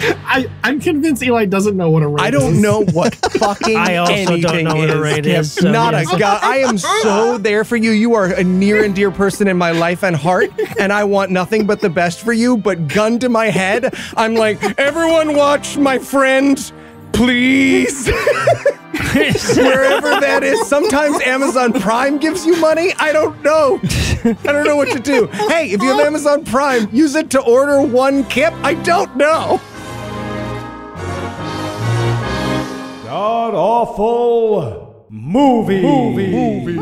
I, I'm convinced Eli doesn't know what a raid I don't is. know what fucking I also don't anything know what a is, raid Kip. is, so Not yes. a god. I am so there for you. You are a near and dear person in my life and heart, and I want nothing but the best for you. But gun to my head, I'm like, everyone watch my friend, please. Wherever that is. Sometimes Amazon Prime gives you money. I don't know. I don't know what to do. Hey, if you have Amazon Prime, use it to order one kip. I don't know. God awful movie. movie.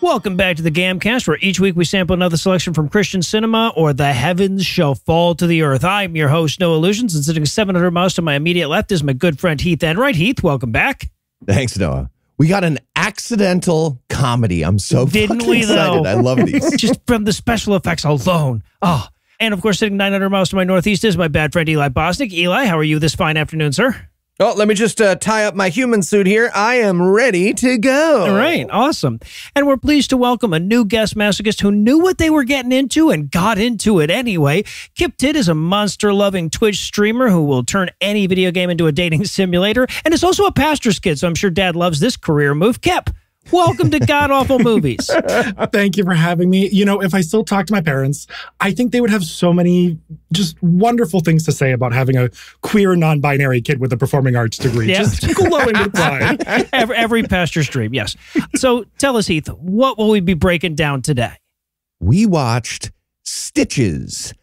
Welcome back to the Gamcast, where each week we sample another selection from Christian cinema or the heavens shall fall to the earth. I'm your host, Noah Lugeons, and sitting 700 miles to my immediate left is my good friend Heath Enwright. Heath, welcome back. Thanks, Noah. We got an accidental comedy. I'm so Didn't we, excited. though? I love these. Just from the special effects alone. Oh, and of course, sitting 900 miles to my northeast is my bad friend Eli Bosnick. Eli, how are you this fine afternoon, sir? Oh, let me just uh, tie up my human suit here. I am ready to go. All right, awesome. And we're pleased to welcome a new guest masochist who knew what they were getting into and got into it anyway. Kiptid is a monster loving Twitch streamer who will turn any video game into a dating simulator and is also a pastor's kid, so I'm sure dad loves this career move. Kip, welcome to God Awful Movies. Thank you for having me. You know, if I still talk to my parents, I think they would have so many just wonderful things to say about having a queer, non binary kid with a performing arts degree. Yeah. Just glowing with pride. every, every pastor's dream, yes. So tell us, Heath, what will we be breaking down today? We watched Stitches.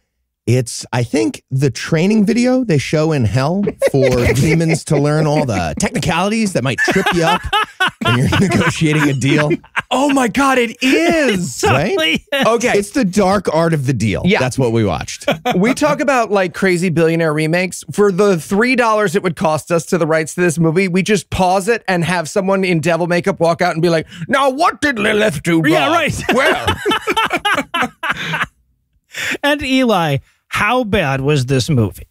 It's, I think, the training video they show in hell for demons to learn all the technicalities that might trip you up when you're negotiating a deal. Oh my god, it is. Right? Okay. It's the dark art of the deal. Yeah. That's what we watched. we talk about like crazy billionaire remakes. For the three dollars it would cost us to the rights to this movie, we just pause it and have someone in devil makeup walk out and be like, "Now what did Lilith do wrong?" Yeah, right. Well, And Eli, how bad was this movie?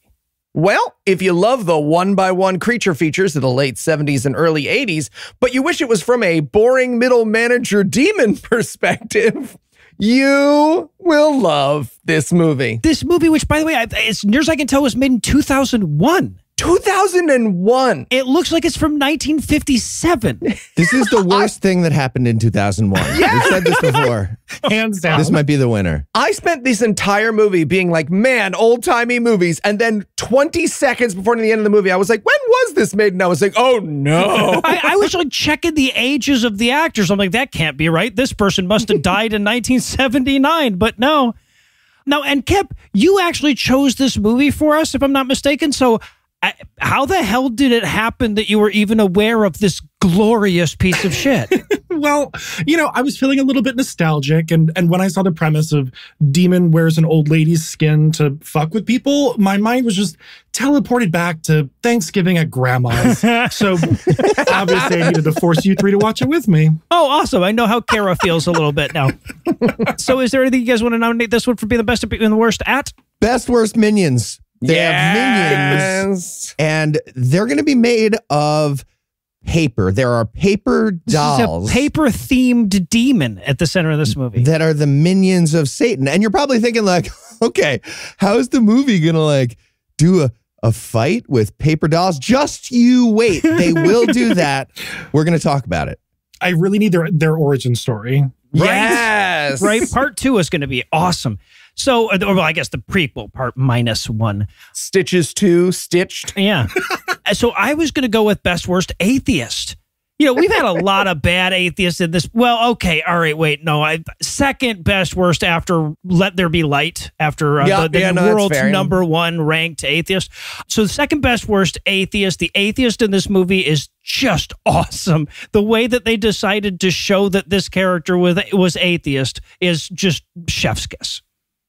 Well, if you love the one by one creature features of the late '70s and early '80s, but you wish it was from a boring middle manager demon perspective. You will love this movie. This movie, which by the way, I- as near as I can tell, was made in 2001. 2001. It looks like it's from 1957. This is the worst thing that happened in 2001. We've said this before. Hands down. This might be the winner. I spent this entire movie being like, man, old timey movies. And then 20 seconds before the end of the movie, I was like, when was this made? And I was like, oh no. I, I was like checking the ages of the actors. I'm like, that can't be right. This person must have died in 1979. But no. No, and Kip, you actually chose this movie for us, if I'm not mistaken. So, I, how the hell did it happen that you were even aware of this glorious piece of shit? well, you know, I was feeling a little bit nostalgic, and and when I saw the premise of demon wears an old lady's skin to fuck with people, my mind was just teleported back to Thanksgiving at grandma's. so obviously, I needed to force you three to watch it with me. Oh, awesome. I know how Kara feels a little bit now. so, is there anything you guys want to nominate this one for being the best and the worst at? Best worst minions. They have minions. Yes. and they're going to be made of paper. There are paper dolls This is a paper themed demon at the center of this movie. that are the minions of Satan. And you're probably thinking like, okay, how is the movie going to like do a a fight with paper dolls? Just you wait. They will do that. We're going to talk about it. I really need their their origin story. Yes. right? Part two is going to be awesome. So, or well, I guess the prequel part minus one. Stitches 2, Stitched. Yeah. so I was going to go with best worst atheist. You know, we've had a lot of bad atheists in this. Well, okay, all right, wait, no, I second best worst after Let There Be Light, after uh, Yeah, the, the yeah, no, world's number one ranked atheist. So the second best worst atheist, the atheist in this movie is just awesome. The way that they decided to show that this character was was atheist is just chef's kiss.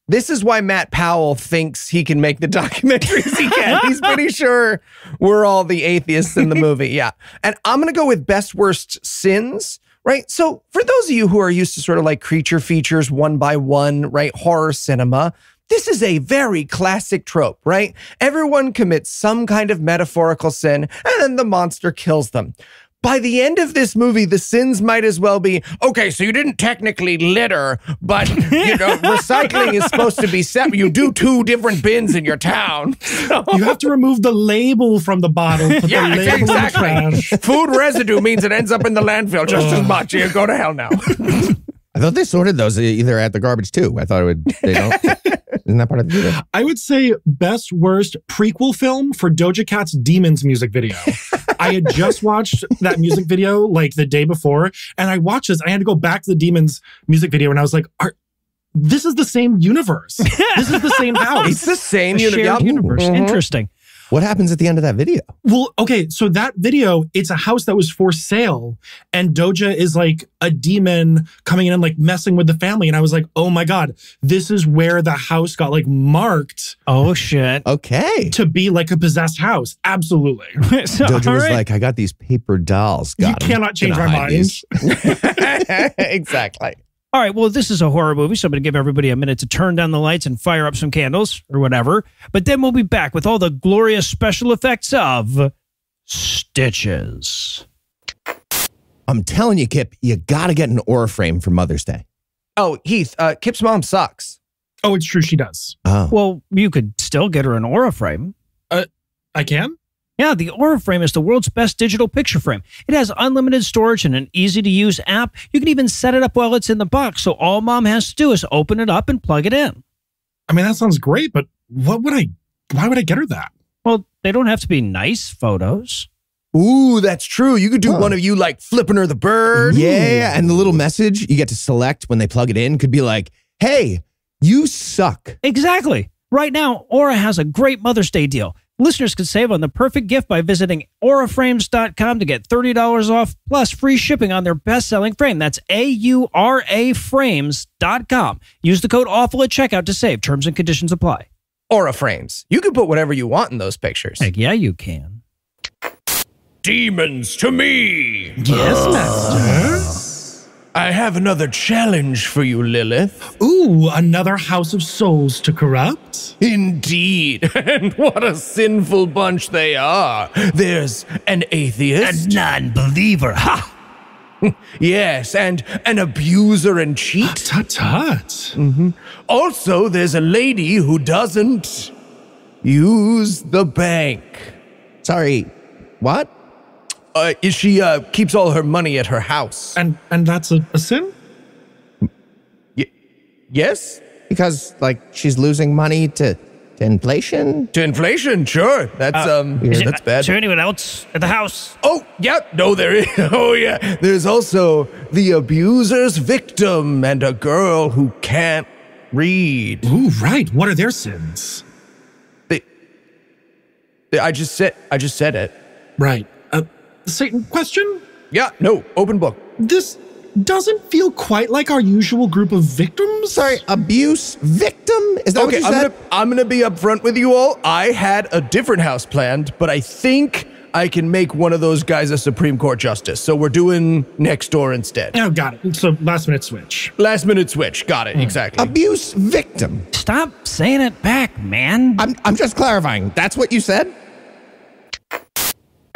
This is why Matt Powell thinks he can make the documentaries he can. He's pretty sure we're all the atheists in the movie. Yeah. And I'm going to go with best worst sins, right? So, for those of you who are used to sort of like creature features one by one, right? Horror cinema. This is a very classic trope, right? Everyone commits some kind of metaphorical sin and then the monster kills them. By the end of this movie, the sins might as well be okay. So you didn't technically litter, but you know, recycling is supposed to be separate. You do two different bins in your town. So- You have to remove the label from the bottle. Yeah, the label exactly. in the trash. Food residue means it ends up in the landfill just as much. You go to hell now. I thought they sorted those either at the garbage too. I thought it would. They don't. Isn't that part of the video? I would say best worst prequel film for Doja Cat's Demons music video. I had just watched that music video like the day before, and I watched this. I had to go back to the Demons music video, and I was like, Are, "This is the same universe. This is the same house. It's the same uni- shared yep. universe. Mhm. Interesting. What happens at the end of that video? Well, okay, so that video, it's a house that was for sale, and Doja is like a demon coming in and like messing with the family. And I was like, oh my God, this is where the house got like marked Oh shit. Okay. to be like a possessed house. Absolutely. So, Doja was right. like, I got these paper dolls. you Got 'em. cannot change my mind. exactly. All right, well, this is a horror movie, so I'm going to give everybody a minute to turn down the lights and fire up some candles or whatever. But then we'll be back with all the glorious special effects of Stitches. I'm telling you, Kip, you got to get an aura frame for Mother's Day. Oh, Heath, uh, Kip's mom sucks. Oh, it's true. She does. Oh. Well, you could still get her an Aura frame. Uh, I can? Yeah, the Aura frame is the world's best digital picture frame. It has unlimited storage and an easy to use app. You can even set it up while it's in the box, so all mom has to do is open it up and plug it in. I mean, that sounds great, but what would I, why would I get her that? Well, they don't have to be nice photos. Ooh, that's true. You could do Huh. one of you like flipping her the bird. Yeah, and the little message you get to select when they plug it in could be like, "Hey, you suck." Exactly. Right now, Aura has a great Mother's Day deal. Listeners can save on the perfect gift by visiting auraframes.com to get $30 off plus free shipping on their best-selling frame. That's A-U-R-A frames.com. Use the code AWFUL at checkout to save. Terms and conditions apply. Aura frames. You can put whatever you want in those pictures. Heck yeah, you can. Demons to me. Yes, master. I have another challenge for you, Lilith. Ooh, another house of souls to corrupt? Indeed. And what a sinful bunch they are. There's an atheist. A non-believer. Ha! yes, and an abuser and cheat. Tut tut. Mm-hmm. Also, there's a lady who doesn't use the bank. Sorry, what? Uh, she uh, keeps all her money at her house. And and that's a, a sin? Y- yes? Because like she's losing money to, to inflation. To inflation, sure. That's um, yeah, that's bad. Is there anyone else at the house? Oh, yeah. No, there is. Oh, yeah. There's also the abuser's victim and a girl who can't read. Ooh, right. What are their sins? They, they- I just said. I just said it. Right. Satan, question? Yeah. No. Open book. This doesn't feel quite like our usual group of victims. Sorry, abuse victim. Is that what Okay. you I'm said? gonna. I'm gonna be upfront with you all. I had a different house planned, but I think I can make one of those guys a Supreme Court justice. So we're doing next door instead. Oh, got it. So last minute switch. Last minute switch. Got it. Hmm. Exactly. Abuse victim. Stop saying it back, man. I'm I'm just clarifying. That's what you said.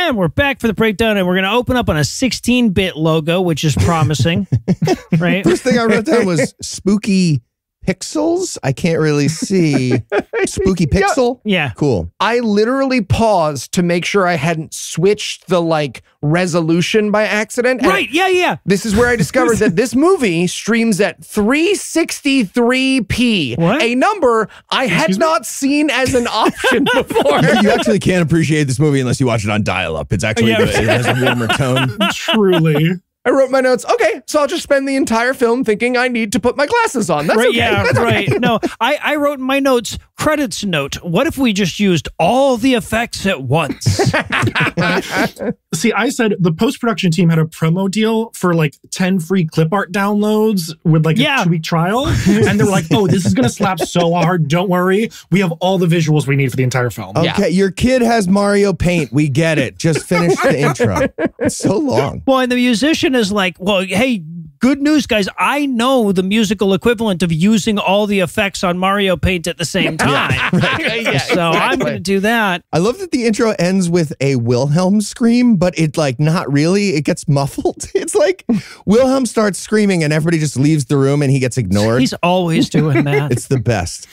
And we're back for the breakdown, and we're going to open up on a 16 bit logo, which is promising. right? First thing I wrote down was spooky pixels. I can't really see spooky pixel. Yeah. Cool. I literally paused to make sure I hadn't switched the like resolution by accident. And Right. Yeah. Yeah. This is where I discovered that this movie streams at 363p, What? a number I had Excuse me? not seen as an option before. you actually can't appreciate this movie unless you watch it on dial-up. It's actually oh, Yeah. good. It has a warmer tone. Truly. I wrote my notes. Okay, so I'll just spend the entire film thinking I need to put my glasses on. That's right. okay. Yeah. That's okay. Right. No, I, I wrote in my notes credits note. What if we just used all the effects at once? See, I said the post production team had a promo deal for like 10 free clip art downloads with like Yeah. a two week trial. and they were like, oh, this is going to slap so hard. Don't worry. We have all the visuals we need for the entire film. Okay, your kid has Mario Paint. We get it. Just finish the intro. It's so long. well, and the musician is like, well, hey, good news, guys. I know the musical equivalent of using all the effects on Mario Paint at the same time. Yeah, so I'm going to do that. I love that the intro ends with a Wilhelm scream, but it like not really. It gets muffled. It's like Wilhelm starts screaming and everybody just leaves the room and he gets ignored. He's always doing that. it's the best.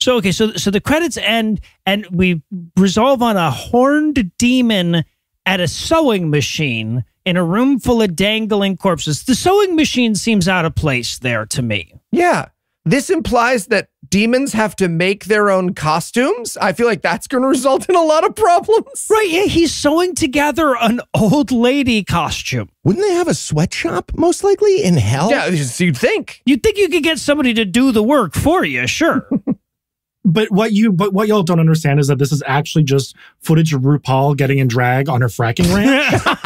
So okay, so so the credits end and we resolve on a horned demon at a sewing machine in a room full of dangling corpses. The sewing machine seems out of place there to me. Yeah. This implies that demons have to make their own costumes. I feel like that's going to result in a lot of problems. Right, yeah, he's sewing together an old lady costume. Wouldn't they have a sweatshop most likely in hell? Yeah, you'd think. You'd think you could get somebody to do the work for you, sure. But what you but what y'all don't understand is that this is actually just footage of RuPaul getting in drag on her fracking ranch.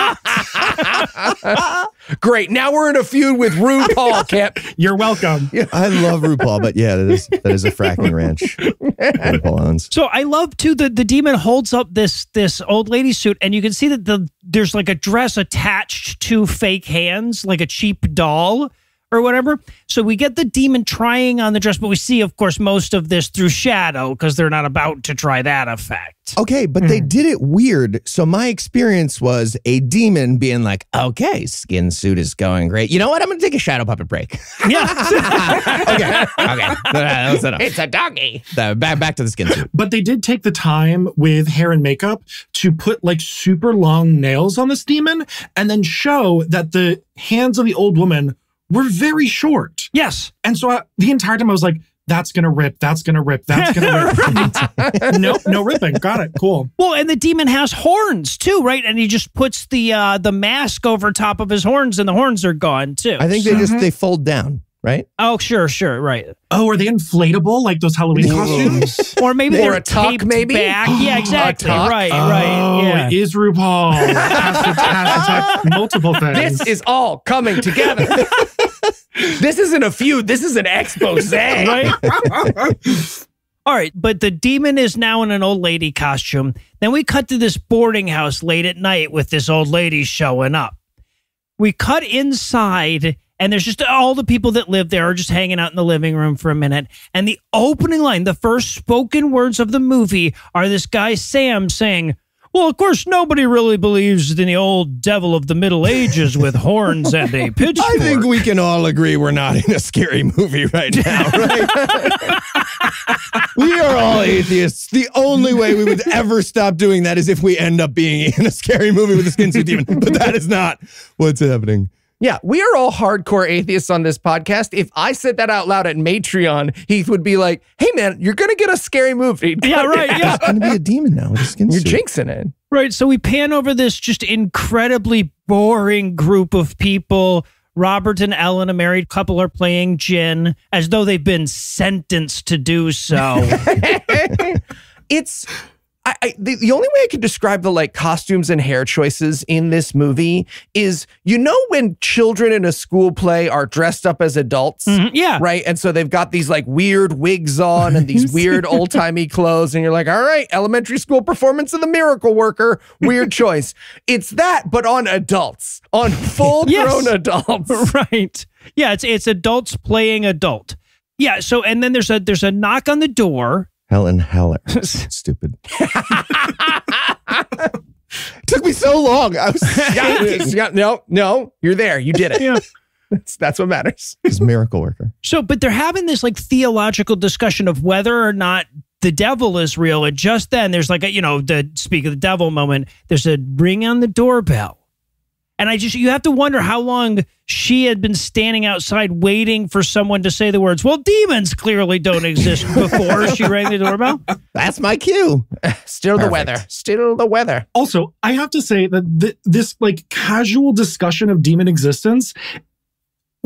Great. Now we're in a feud with RuPaul, Kip. You're welcome. I love RuPaul, but yeah, that is that is a fracking ranch. RuPaul owns. So I love too the the demon holds up this this old lady suit, and you can see that the there's like a dress attached to fake hands, like a cheap doll or whatever. So we get the demon trying on the dress, but we see, of course, most of this through shadow because they're not about to try that effect. Okay, but they mm. did it weird. So my experience was a demon being like, "Okay, skin suit is going great. You know what? I'm going to take a shadow puppet break." Yeah, okay, okay, that's enough. It's a doggy. Back back to the skin suit. But they did take the time with hair and makeup to put like super long nails on this demon and then show that the hands of the old woman were very short. yes. And so I, the entire time I was like, that's going to rip. That's going to rip. That's going to rip. no, no ripping. Got it. Cool. Well, and the demon has horns too, right? And he just puts the uh the mask over top of his horns, and the horns are gone too. I think they just they fold down, right? Oh, sure, sure, right. Oh, are they inflatable like those Halloween costumes? Or maybe Or they're a tuck, taped maybe? back. Yeah, exactly. tuck? Right, Oh, right. Yeah. it is RuPaul. has, to, has to tuck multiple things. This is all coming together. this isn't a feud. This is an expose. right? All right, but the demon is now in an old lady costume. Then we cut to this boarding house late at night with this old lady showing up. We cut inside, and there's just all the people that live there are just hanging out in the living room for a minute. And the opening line, the first spoken words of the movie, are this guy Sam saying, well, of course, nobody really believes in the old devil of the Middle Ages with horns and a pitchfork. I think we can all agree we're not in a scary movie right now, right? we are all atheists. The only way we would ever stop doing that is if we end up being in a scary movie with a skin suit demon. But that is not what's happening. Yeah, we are all hardcore atheists on this podcast. If I said that out loud at Matreon, Heath would be like, "Hey, man, you're gonna get a scary movie." yeah, right. Yeah. It's going to be a demon now with a skin You're suit. jinxing it. Right. So we pan over this just incredibly boring group of people. Robert and Ellen, a married couple, are playing gin as though they've been sentenced to do so. it's I, I the, the only way I could describe the like costumes and hair choices in this movie is you know when children in a school play are dressed up as adults. Mhm, yeah. Right. And so they've got these like weird wigs on and these weird old timey clothes. And you're like, all right, elementary school performance of the miracle worker. Weird choice. It's that, but on adults, on full grown Yes. adults. right. Yeah. It's it's adults playing adult. Yeah. So and then there's a there's a knock on the door. Helen Heller. Stupid. Took me so long. I was yeah, yeah, no, no, you're there. You did it. Yeah. That's, that's what matters. His miracle worker. So, but they're having this like theological discussion of whether or not the devil is real. And just then, there's like a, you know, the speak of the devil moment. There's a ring on the doorbell. And I just, you have to wonder how long she had been standing outside waiting for someone to say the words, well, demons clearly don't exist before she rang the doorbell. That's my cue. Still the weather. Still the weather. Also, I have to say that th- this like casual discussion of demon existence,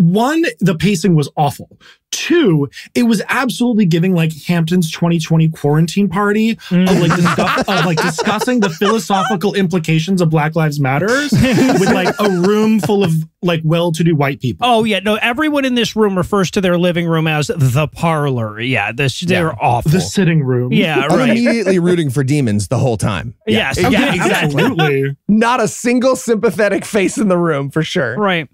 one, the pacing was awful. Two, it was absolutely giving like Hampton's 2020 quarantine party of like mm. discuss- of like discussing the philosophical implications of Black Lives Matters with like a room full of like well-to-do white people. Oh, yeah. No, everyone in this room refers to their living room as the parlor. Yeah. This, they're awful. The sitting room. yeah, I'm immediately rooting for demons the whole time. Yes. Yeah, exactly. Absolutely. Not a single sympathetic face in the room for sure. Right.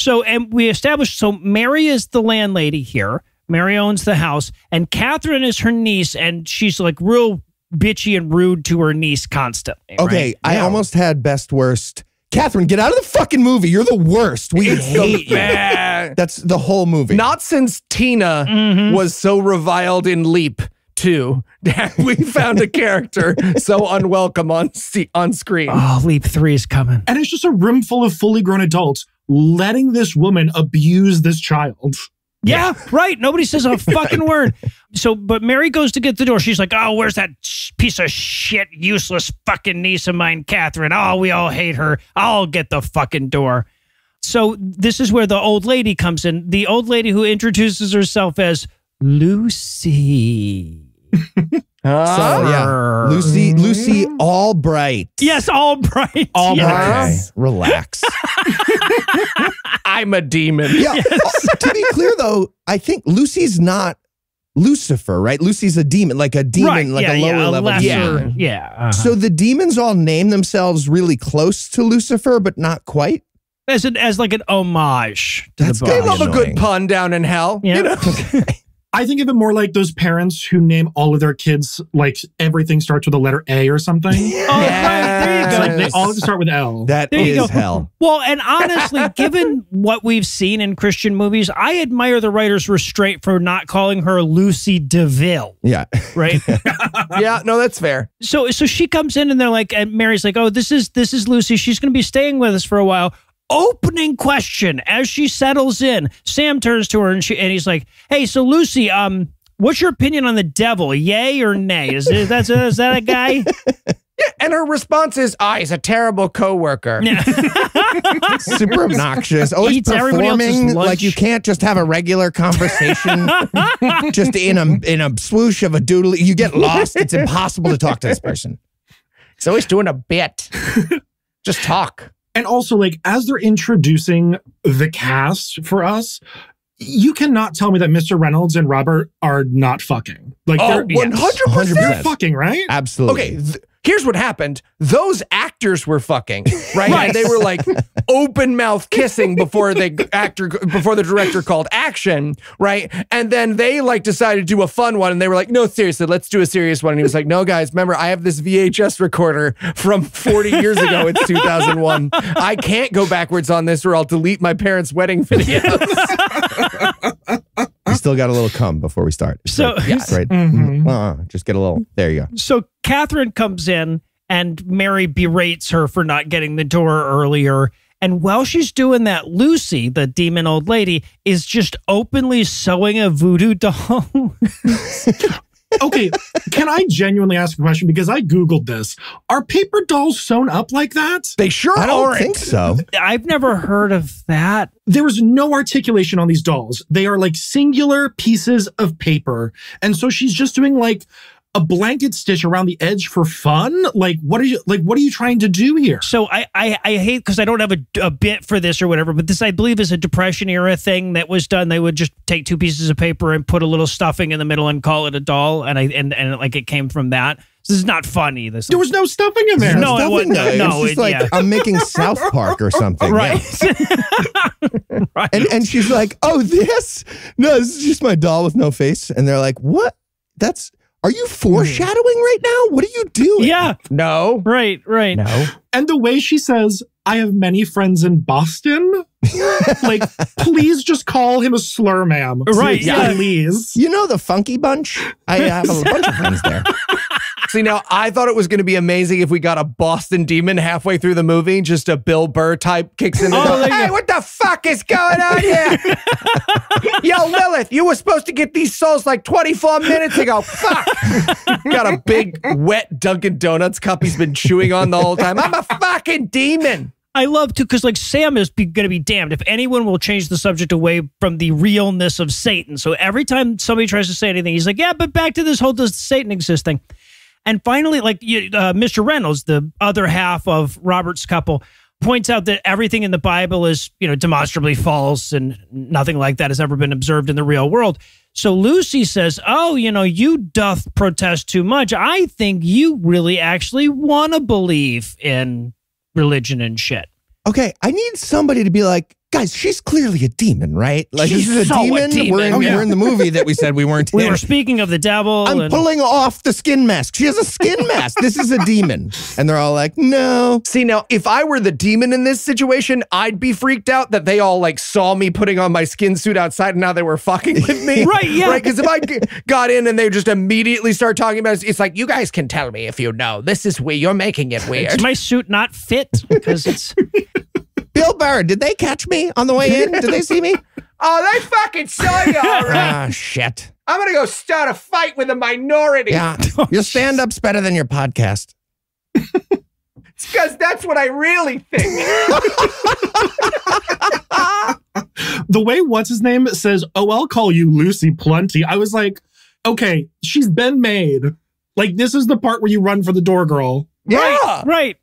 So, and we established so Mary is the landlady here. Mary owns the house, and Catherine is her niece, and she's like real bitchy and rude to her niece constantly. Okay, right? I almost had best worst. Catherine, get out of the fucking movie. You're the worst. We hate you. That's the whole movie. Not since Tina Mm-hmm. was so reviled in Leap 2 that we found a character so unwelcome on on screen. Oh, Leap Three is coming. And it's just a room full of fully grown adults letting this woman abuse this child. Yeah, right. Nobody says a fucking word. So, but Mary goes to get the door. She's like, "Oh, where's that piece of shit, useless fucking niece of mine, Catherine? Oh, we all hate her. I'll get the fucking door." So this is where the old lady comes in. The old lady who introduces herself as Lucy. Huh? So ah. yeah, Lucy, mm-hmm. Lucy Albright. Yes, all bright. All yes. Okay, relax. I'm a demon. Yeah. Uh, to be clear, though, I think Lucy's not Lucifer, right? Lucy's a demon, like a demon, Right. like yeah, a lower yeah, level. lesser- demon. Yeah. uh-huh. So the demons all name themselves really close to Lucifer, but not quite. as an as like an homage to That's the They gotta book. be love a good pun down in hell. Yeah. You know? I think of it more like those parents who name all of their kids like everything starts with the letter A or something. It's Oh, right. There you go. like they all have to start with L. That There you is go. hell. Well, and honestly, given what we've seen in Christian movies, I admire the writer's restraint for not calling her Lucy DeVille, Yeah. right? yeah, no, that's fair. so so she comes in and they're like and Mary's like, "Oh, this is this is Lucy. She's going to be staying with us for a while." Opening question as she settles in. Sam turns to her and she and he's like, "Hey, so Lucy, um What's your opinion on the devil? Yay or nay? Is, is that is that a guy? And her response is, "Ah, he's a terrible coworker." Super obnoxious. Always Eats performing like you can't just have a regular conversation. just in a in a swoosh of a doodle. You get lost. It's impossible to talk to this person. He's always doing a bit. Just talk. And also, like, as they're introducing the cast for us, you cannot tell me that Mr. Reynolds and Robert are not fucking. Like, Oh, they're, 100%. they're fucking, right? Absolutely. Okay, th- here's what happened. Those actors were fucking, right? And they were like open mouth kissing before the actor before the director called action, right? And then they like decided to do a fun one and they were like, "No, seriously, let's do a serious one." And he was like, "No, guys, remember I have this VHS recorder from 40 years ago. It's 2001. I can't go backwards on this or I'll delete my parents' wedding videos." You still got a little cum before we start. So- right. Yes. right. Mhm. Uh, just get a little. There you go. So Catherine comes in and Mary berates her for not getting the door earlier. And while she's doing that, Lucy, the demon old lady, is just openly sewing a voodoo doll. okay, can I genuinely ask a question? Because I Googled this. Are paper dolls sewn up like that? they sure I don't aren't. think so. I've never heard of that. There is no articulation on these dolls. They are like singular pieces of paper. And so she's just doing like a blanket stitch around the edge for fun. Like, what are you like? What are you trying to do here? So I I, I hate because I don't have a, a bit for this or whatever, but this I believe is a depression era thing that was done. They would just take two pieces of paper and put a little stuffing in the middle and call it a doll, and I and and like it came from that. This is not funny. This There was no stuffing in there. No, it wasn't. there. No, it's just it- like yeah. I'm making South Park or something. right. Yeah. right. And and she's like, "Oh, this? No, this is just my doll with no face." And they're like, "What? That's are you foreshadowing right now? What are you doing?" yeah. No. Right. Right. No. And the way she says, I have many friends in Boston. like, please just call him a slur, ma'am. Right, yeah. Please. You know the Funky Bunch? I have a bunch of friends there. See, now I thought it was going to be amazing if we got a Boston demon halfway through the movie, just a Bill Burr type kicks in. And Oh, goes, hey, what the fuck is going on here? Yo, Lilith, you were supposed to get these souls like 24 minutes ago. Fuck. got a big, wet Dunkin' Donuts cup he's been chewing on the whole time. I'm a fucking demon. I love to because like Sam is going to be damned if anyone will change the subject away from the realness of Satan. So every time somebody tries to say anything, he's like, "Yeah, but back to this whole does Satan exist thing." And finally, like uh, Mr. Reynolds, the other half of Robert's couple, points out that everything in the Bible is you know demonstrably false and nothing like that has ever been observed in the real world. So Lucy says, "Oh, you know, you doth protest too much. I think you really actually want to believe in." Religion and shit. Okay, I need somebody to be like, guys, she's clearly a demon, right? Like She's this is a so a demon. demon. We're, in, Oh, yeah. we're in the movie that we said we weren't We in. were speaking of the devil. I'm and, pulling off the skin mask. She has a skin mask. This is a demon. And they're all like, no. See, now, if I were the demon in this situation, I'd be freaked out that they all like saw me putting on my skin suit outside and now they were fucking with me. Right, yeah. Right. Because if I g- got in and they just immediately start talking about it, it's like, you guys can tell me if you know. This is weird. You're making it weird. Does my suit not fit? Because it's Bill Burr, did they catch me on the way in? Did they see me? oh, they fucking saw you. All right. Ah, shit. I'm going to go start a fight with a minority. Yeah. Your stand up's better than your podcast. Because that's what I really think. the way what's his name says, "Oh, I'll call you Lucy Plenty." I was like, okay, she's been made. Like this is the part where you run for the door, girl. yeah. right.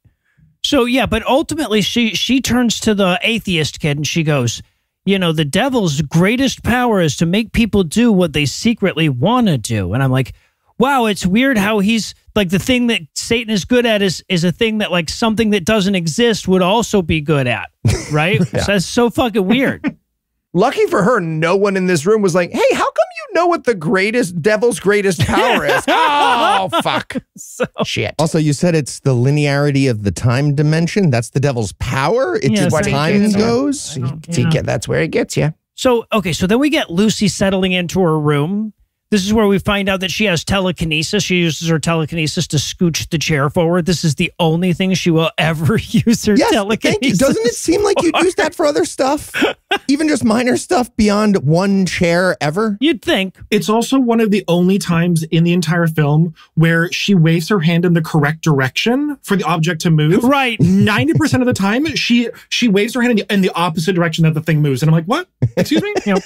So yeah, but ultimately she she turns to the atheist kid and she goes, you know, the devil's greatest power is to make people do what they secretly want to do. And I'm like, wow, it's weird how he's like the thing that Satan is good at is is a thing that like something that doesn't exist would also be good at, right? So that's so fucking weird. Lucky for her, no one in this room was like, hey, how come know what the greatest devil's greatest power is? oh, fuck. So Shit. Also, you said it's the linearity of the time dimension. That's the devil's power. It's Yeah, as what time gets, yeah. goes. He that's where it gets you. So, okay, so then we get Lucy settling into her room. This is where we find out that she has telekinesis. She uses her telekinesis to scooch the chair forward. This is the only thing she will ever use her Yes, telekinesis. thank you. Doesn't it seem like you'd use that for other stuff? Even just minor stuff beyond one chair ever? You'd think. It's also one of the only times in the entire film where she waves her hand in the correct direction for the object to move. Right. 90% of the time, she she waves her hand in the, in the opposite direction that the thing moves. And I'm like, what? Excuse me? You know,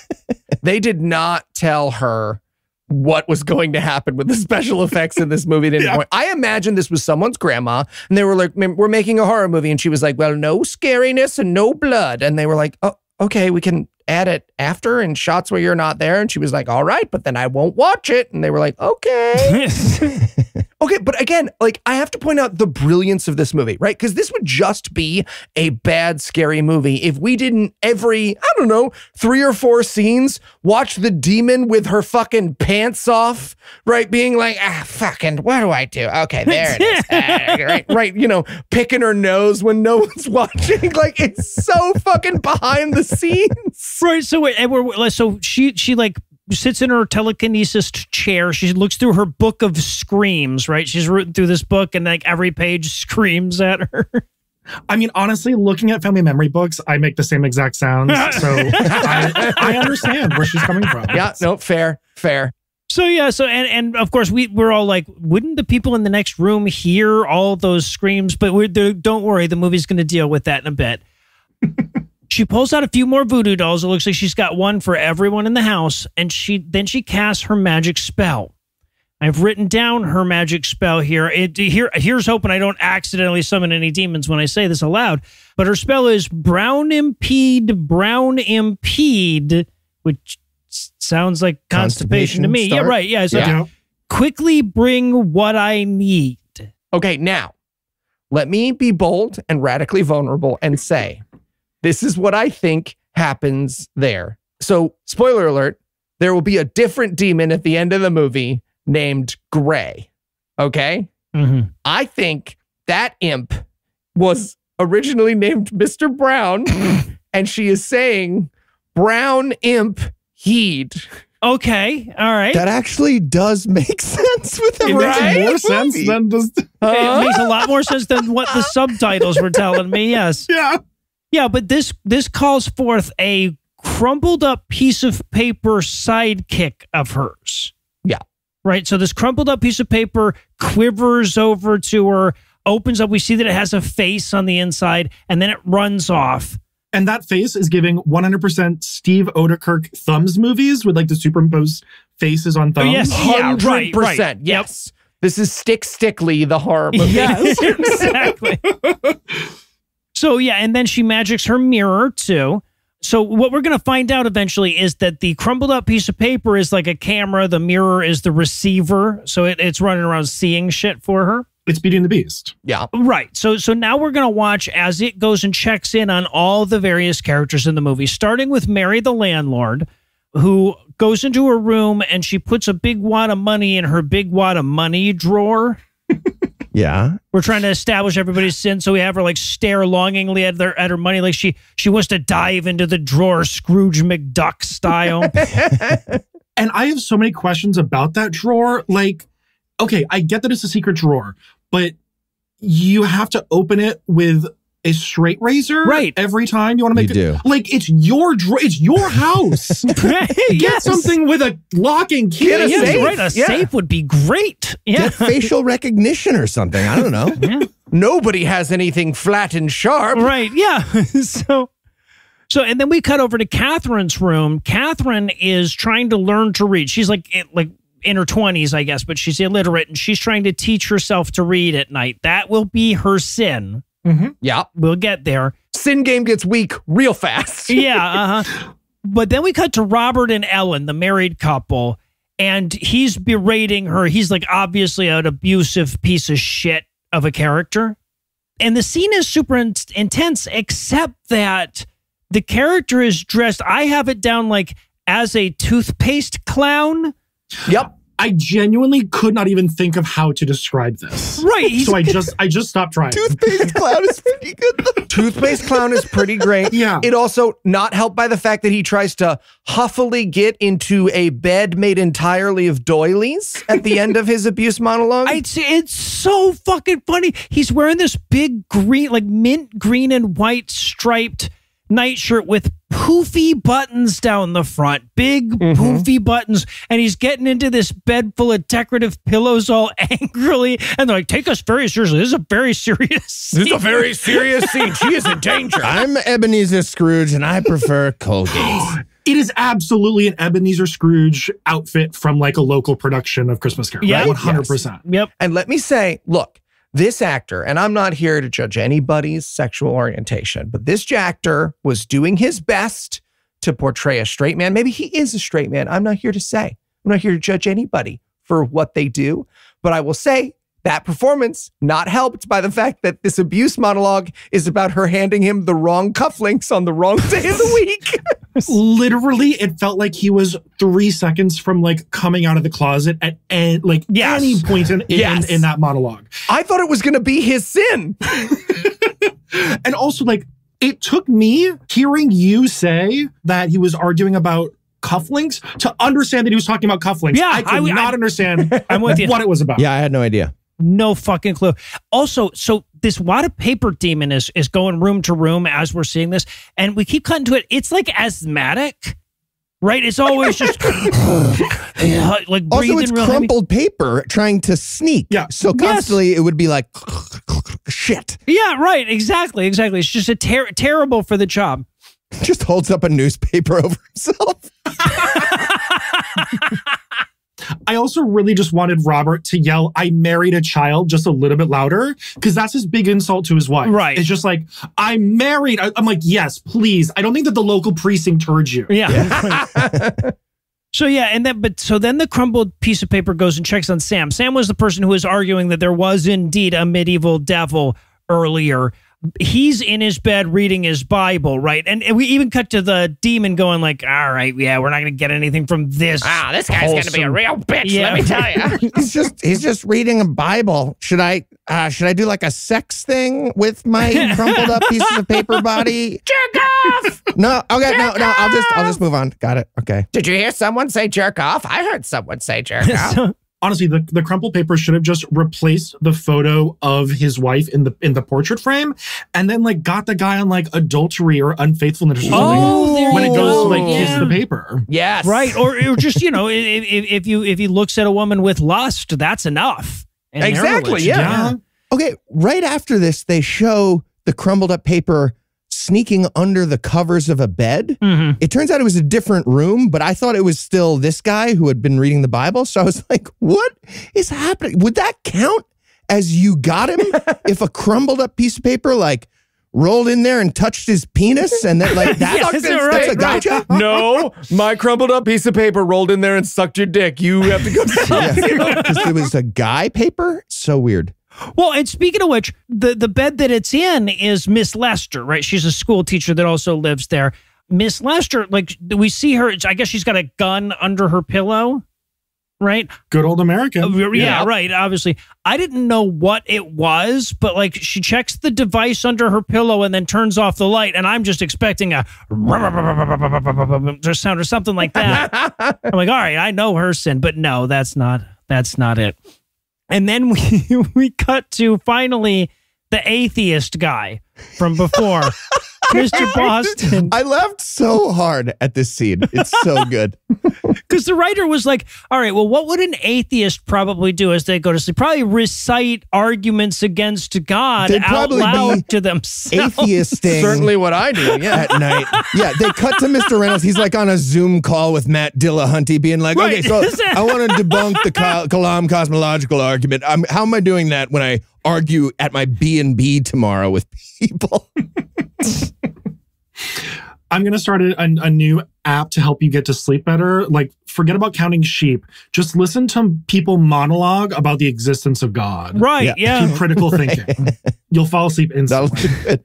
They did not tell her what was going to happen with the special effects in this movie at any Yeah. point. I imagine this was someone's grandma, and they were like, "We're making a horror movie," and she was like, "Well, no scariness and no blood," and they were like, "Oh, okay, we can add it after in shots where you're not there," and she was like, "All right, but then I won't watch it," and they were like, "Okay." Okay, but again, like I have to point out the brilliance of this movie, right? Because this would just be a bad, scary movie if we didn't every, I don't know, three or four scenes watch the demon with her fucking pants off, right? Being like, ah, fucking, what do I do? Okay, there it is. Ah, right, right, you know, picking her nose when no one's watching. Like it's so fucking behind the scenes. right. So, wait, and we're, so she, she like sits in her telekinesis chair. She looks through her book of screams, right? She's rooting through this book and like every page screams at her. I mean, honestly, looking at family memory books, I make the same exact sounds. So I, I understand where she's coming from. Yeah, no, fair, fair. So yeah, so and and of course we we're all like, wouldn't the people in the next room hear all those screams? But we're they're- don't worry, the movie's going to deal with that in a bit. She pulls out a few more voodoo dolls. It looks like she's got one for everyone in the house, and she then she casts her magic spell. I've written down her magic spell here. It here here's hoping I don't accidentally summon any demons when I say this aloud. But her spell is brown impede, brown impede, which sounds like constipation, to Constipation me. Yeah, right. Yeah. So know? quickly bring what I need. Okay, now let me be bold and radically vulnerable and say this is what I think happens there. So, spoiler alert, there will be a different demon at the end of the movie named Gray. Okay? Mm-hmm. I think that imp was originally named Mr. Brown, and she is saying, Brown imp heed. Okay. All right. That actually does make sense with the It makes Right? more sense than just it makes a lot more sense than what the subtitles were telling me. Yes. yeah. Yeah, but this this calls forth a crumpled up piece of paper sidekick of hers. Yeah. Right. So this crumpled up piece of paper quivers over to her, opens up. We see that it has a face on the inside, and then it runs off. And that face is giving 100% Steve Oedekerk thumbs movies with like the superimposed faces on thumbs. Oh, yes. Yeah, right, 100%. right. Yep. Yes. This is Stick Stickly, the horror movie. Yes, exactly. so yeah, and then she magics her mirror too. So what we're going to find out eventually is that the crumpled up piece of paper is like a camera, the mirror is the receiver, so it, it's running around seeing shit for her. It's Beauty and the Beast. Yeah. Right. So so now we're going to watch as it goes and checks in on all the various characters in the movie, starting with Mary the landlord, who goes into her room and she puts a big wad of money in her big wad of money drawer. Yeah. We're trying to establish everybody's sin, so we have her like stare longingly at their at her money, like she she wants to dive into the drawer, Scrooge McDuck style. And I have so many questions about that drawer. Like, okay, I get that it's a secret drawer, but you have to open it with a straight razor Right. every time you want to make You it. do. Like, it's your drawer. It's your house. Get Yes. something with a lock and key. Get a Yes, safe. right. A Yeah. safe would be great. Yeah. Get facial recognition or something. I don't know. Nobody has anything flat and sharp. right yeah so so and then we cut over to catherine's room catherine is trying to learn to read she's like in- like in her 20s i guess but she's illiterate and she's trying to teach herself to read at night that will be her sin Yeah. we'll get there Sin game gets weak real fast. yeah uh-huh. but then we cut to robert and ellen the married couple and he's berating her he's like obviously an abusive piece of shit of a character and the scene is super in- intense except that the character is dressed i have it down like as a toothpaste clown Yep. I genuinely could not even think of how to describe this. right So I just I just stopped trying. Toothpaste cloud is pretty good though. Toothpaste clown is pretty great. Yeah. It also not helped by the fact that he tries to huffily get into a bed made entirely of doilies at the end of his abuse monologue. It's, it's so fucking funny. He's wearing this big green, like mint green and white striped nightshirt with poofy buttons down the front, big mm-hmm. poofy buttons, and he's getting into this bed full of decorative pillows all angrily. And they're like, "Take us very seriously. This is a very serious." this is a very serious scene. She is in danger. I'm Ebenezer Scrooge and I prefer Colgate. It is absolutely an Ebenezer Scrooge outfit from like a local production of Christmas Carol. Yeah. one hundred percent. Yep. And let me say, look, this actor, and I'm not here to judge anybody's sexual orientation, but this actor was doing his best to portray a straight man. Maybe he is a straight man. I'm not here to say. I'm not here to judge anybody for what they do. But I will say that performance not helped by the fact that this abuse monologue is about her handing him the wrong cufflinks on the wrong day of the week. Literally, it felt like he was three seconds from like coming out of the closet at an, like Yes. any point in, in, Yes. in that monologue. I thought it was going to be his sin. And also, like, it took me hearing you say that he was arguing about cufflinks to understand that he was talking about cufflinks. Yeah, I could I- I- not understand I'm with you. what it was about. Yeah, I had no idea. No fucking clue. Also, so this wad of paper demon is is going room to room as we're seeing this, and we keep cutting to it. It's like asthmatic, right? It's always just like breathing Also, it's real heavy. crumpled paper trying to sneak. Yeah. So Yes. constantly it would be like shit. Yeah, right. Exactly. Exactly. It's just a ter- terrible for the job. Just holds up a newspaper over himself. I also really just wanted Robert to yell, I married a child just a little bit louder because that's his big insult to his wife. Right. It's just like, I'm married. I- I'm like, yes, please. I don't think that the local precinct heard you. Yeah. so yeah, and then but so then the crumbled piece of paper goes and checks on Sam. Sam was the person who was arguing that there was indeed a medieval devil earlier. He's in his bed reading his Bible, right? And, and we even cut to the demon going like, "All right, yeah, we're not going to get anything from this." Ah, this guy's gonna be a real bitch. Yeah. Let me tell you. he's just he's just reading a Bible. Should I uh, should I do like a sex thing with my crumpled up pieces of paper body? Jerk off! No, okay, no, no. I'll just I'll just move on. Got it. Okay. Did you hear someone say jerk off? I heard someone say jerk off. So- Honestly, the, the crumpled paper should have just replaced the photo of his wife in the in the portrait frame and then like got the guy on like adultery or unfaithfulness or something Oh, there when you it goes to like go. kiss the paper. Yes. right, or, or just you know, if, if, if you if he looks at a woman with lust, that's enough. And Exactly, religious. yeah. Okay, right after this, they show the crumbled up paper sneaking under the covers of a bed. Mhm. It turns out it was a different room, but I thought it was still this guy who had been reading the Bible. So I was like, what is happening? Would that count as you got him if a crumbled up piece of paper like rolled in there and touched his penis and then like that, Yes, that's, right, that's a right. gotcha? No, my crumbled up piece of paper rolled in there and sucked your dick. You have to go. Yeah, it was a guy paper. So weird. Well, and speaking of which, the the bed that it's in is Miss Lester, right? She's a school teacher that also lives there. Miss Lester, like we see her. I guess she's got a gun under her pillow, right? Good old America. Uh, yeah, right. Obviously, I didn't know what it was, but like she checks the device under her pillow and then turns off the light, and I'm just expecting a sound or something like that. I'm like, all right, I know her sin, but no, that's not that's not it. And then we we cut to finally the atheist guy from before, Mr. Boston. I laughed so hard at this scene. It's so good. Because the writer was like, all right, well, what would an atheist probably do as they go to sleep? Probably recite arguments against God They'd out loud to themselves. Atheisting. Certainly what I do. Yeah. At night. Yeah, they cut to Mr. Reynolds. He's like on a Zoom call with Matt Dillahunty being like, okay, so I want to debunk the Kalam cosmological argument. I'm, how am I doing that when I argue at my B&B tomorrow with people? I'm going to start a, a, a new app to help you get to sleep better. Like, forget about counting sheep. Just listen to people monologue about the existence of God. Right, yeah. Do critical thinking. You'll fall asleep That'll instantly.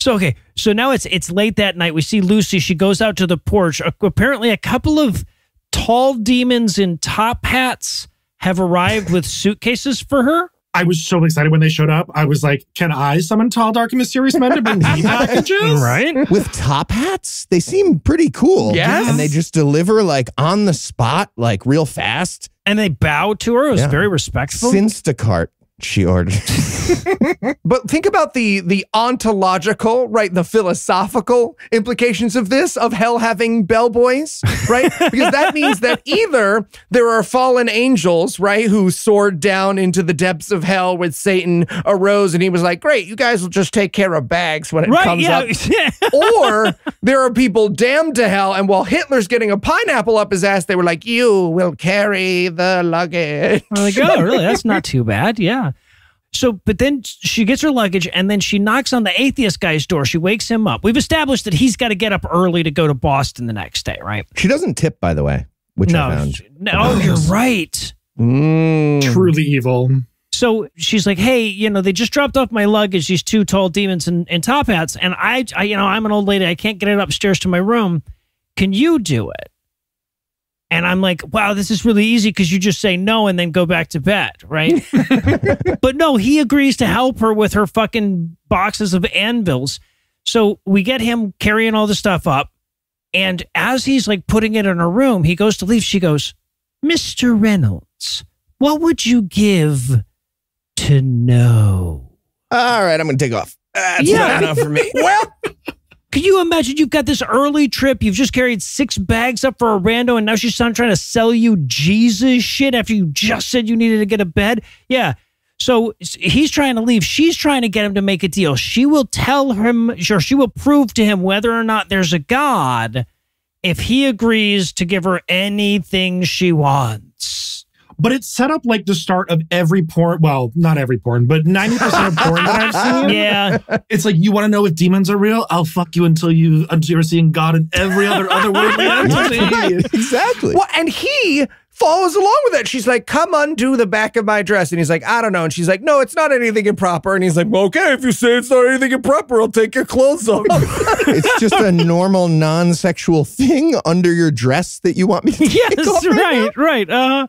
So okay, so now it's it's late that night. We see Lucy. She goes out to the porch. Apparently, a couple of tall demons in top hats have arrived with suitcases for her. I was so excited when they showed up. I was like, can I summon tall, dark, and mysterious men to bring me packages? Right? With top hats, they seem pretty cool. Yes. And they just deliver like on the spot, like real fast. And they bow to her. It was Yeah. very respectful. Instacart, she ordered. But think about the the ontological, right? The philosophical implications of this, of hell having bellboys, right? because that means that either there are fallen angels, right, who soared down into the depths of hell when Satan arose and he was like, Great, you guys will just take care of bags when it right? comes Yeah. up. or there are people damned to hell, and while Hitler's getting a pineapple up his ass, they were like, You will carry the luggage. Like, oh, really? That's not too bad. Yeah. So, but then she gets her luggage and then she knocks on the atheist guy's door. She wakes him up. We've established that he's got to get up early to go to Boston the next day, right? she doesn't tip, by the way, which I no, found. she- no, oh, you're right. Mm. Truly evil. So she's like, "Hey, you know, they just dropped off my luggage. These two tall demons in, in top hats, and I, I, you know, I'm an old lady. I can't get it upstairs to my room. Can you do it?" And I'm like, "Wow, this is really easy because you just say no and then go back to bed, right?" but no, he agrees to help her with her fucking boxes of anvils. So we get him carrying all the stuff up, and as he's like putting it in her room, he goes to leave. She goes, "Mr. Reynolds, what would you give?" to know. All right, I'm going to take off. That's Yeah. not enough for me. Well, can you imagine you've got this early trip, you've just carried six bags up for a rando, and now she's trying to sell you Jesus shit after you just said you needed to get a bed? Yeah. So he's trying to leave. She's trying to get him to make a deal. She will tell him, sure, she will prove to him whether or not there's a God if he agrees to give her anything she wants. But it's set up like the start of every porn. Well, not every porn, but 90% of porn that I've seen. Yeah. It's like, you want to know if demons are real? I'll fuck you until you until you're seeing God in every other otherworldly entity. exactly. Well, and he follows along with it. She's like, "Come undo the back of my dress," and he's like, "I don't know." And she's like, "No, it's not anything improper." And he's like, "Well, okay, if you say it's not anything improper, I'll take your clothes off." it's just a normal non-sexual thing under your dress that you want me to take yes, off right right, right. Uh,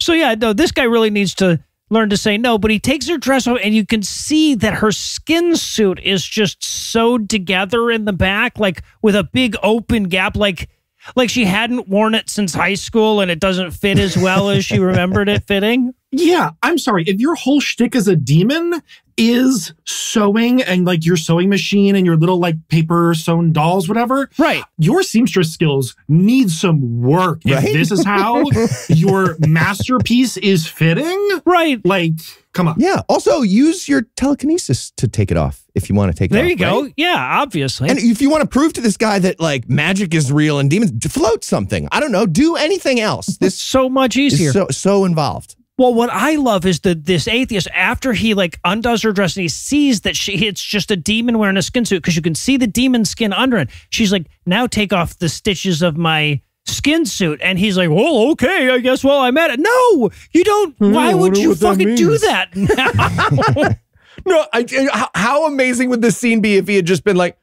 so yeah, no, this guy really needs to learn to say no. But he takes her dress off, and you can see that her skin suit is just sewed together in the back, like with a big open gap, like like she hadn't worn it since high school, and it doesn't fit as well as she remembered it fitting. Yeah, I'm sorry. If your whole shtick as a demon is sewing and like your sewing machine and your little like paper sewn dolls, whatever, Right. your seamstress skills need some work. Right? If this is how your masterpiece is fitting, Right. like, come on. Yeah. Also, use your telekinesis to take it off if you want to take it off. There off. you go. right? Yeah, obviously. And if you want to prove to this guy that like magic is real and demons, float something. I don't know. Do anything else. it's This so much easier. so so involved. Well, what I love is that this atheist, after he like undoes her dress and he sees that she it's just a demon wearing a skin suit because you can see the demon skin under it. She's like, now take off the stitches of my skin suit. And he's like, well, okay, I guess well I'm at it. No, you don't. Hmm, why would you fucking do that now? No, I, how, amazing would this scene be if he had just been like,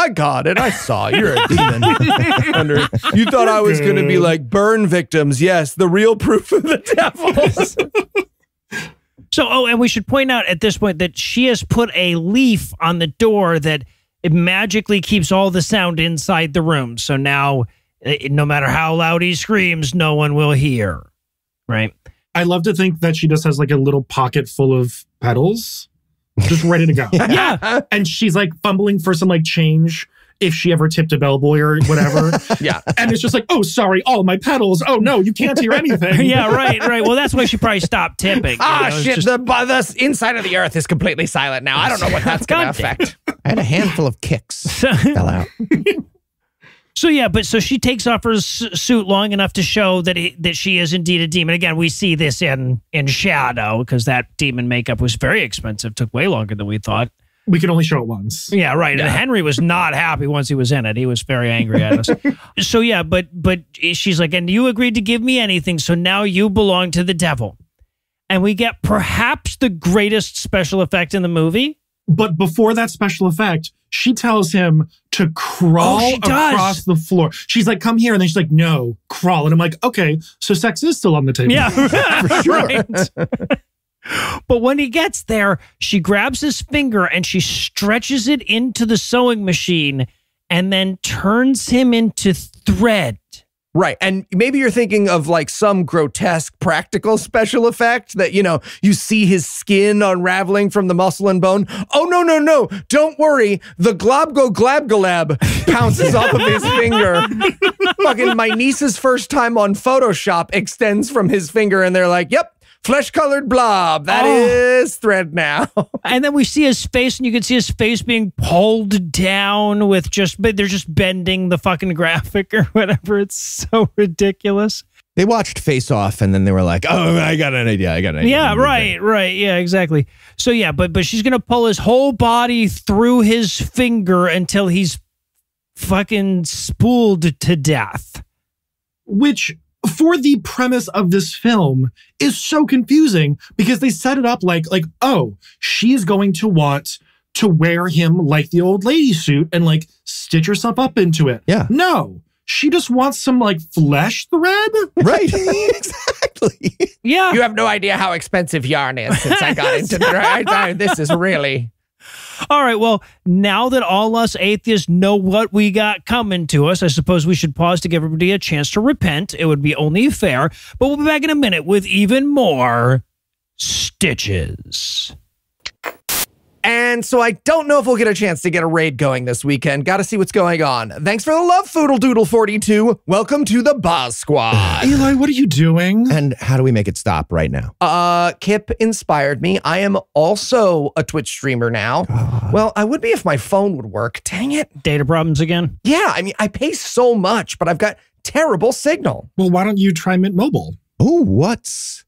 I got it. I saw it. you're a demon. Under- you thought I was going to be like burn victims. Yes, the real proof of the devils. So, oh, and we should point out at this point that she has put a leaf on the door that it magically keeps all the sound inside the room. So now, eh, no matter how loud he screams, no one will hear. Right? I love to think that she just has like a little pocket full of petals, just ready to go. Yeah. and she's like fumbling for some like change if she ever tipped a bellboy or whatever. yeah. and it's just like, oh, sorry, all my pedals. Oh no, you can't hear anything. yeah. Right. Right. Well, that's why she probably stopped tipping. you Ah, know, shit. just- the, the inside of the earth is completely silent now. I don't know what that's going to affect. I had a handful of kicks. Fell out. So yeah, but so she takes off her s- suit long enough to show that he, that she is indeed a demon. Again, we see this in in shadow because that demon makeup was very expensive. Took way longer than we thought. We can only show it once. Yeah, right. And Henry was not happy once he was in it. He was very angry at us. so yeah, but but she's like, and you agreed to give me anything, so now you belong to the devil. And we get perhaps the greatest special effect in the movie. But before that special effect, she tells him to crawl Oh, across the floor. She's like, come here. And then she's like, no, crawl. And I'm like, okay, so sex is still on the table. Yeah, for right. but when he gets there, she grabs his finger and she stretches it into the sewing machine and then turns him into thread. Right. And maybe you're thinking of like some grotesque practical special effect that, you know, you see his skin unraveling from the muscle and bone. Oh, no, no, no. Don't worry. The globgo glabgalab pounces off of his finger. Fucking my niece's first time on Photoshop extends from his finger, and they're like, yep. Flesh colored blob. That oh. is Oh. thread now. And then we see his face, and you can see his face being pulled down with just, but they're just bending the fucking graphic or whatever. It's so ridiculous. They watched Face Off and then they were like, oh, I got an idea. I got an idea. Yeah, right, right. Yeah, exactly. So yeah, but but she's gonna pull his whole body through his finger until he's fucking spooled to death. Which, for the premise of this film, is so confusing because they set it up like, like, oh, she's going to want to wear him like the old lady suit and like stitch herself up into it. Yeah. No. She just wants some like flesh thread. Right. exactly. Yeah. You have no idea how expensive yarn is since I got into the. I, I, this is really. All right. Well, now that all us atheists know what we got coming to us, I suppose we should pause to give everybody a chance to repent. It would be only fair. But we'll be back in a minute with even more stitches. And so I don't know if we'll get a chance to get a raid going this weekend. Got to see what's going on. Thanks for the love, Foodle Doodle 42. Welcome to the Boz Squad. Eli, what are you doing? And how do we make it stop right now? Uh, Kip inspired me. I am also a Twitch streamer now. Well, I would be if my phone would work. Dang it. Data problems again? Yeah, I mean, I pay so much, but I've got terrible signal. Well, why don't you try Mint Mobile? Oh, what's.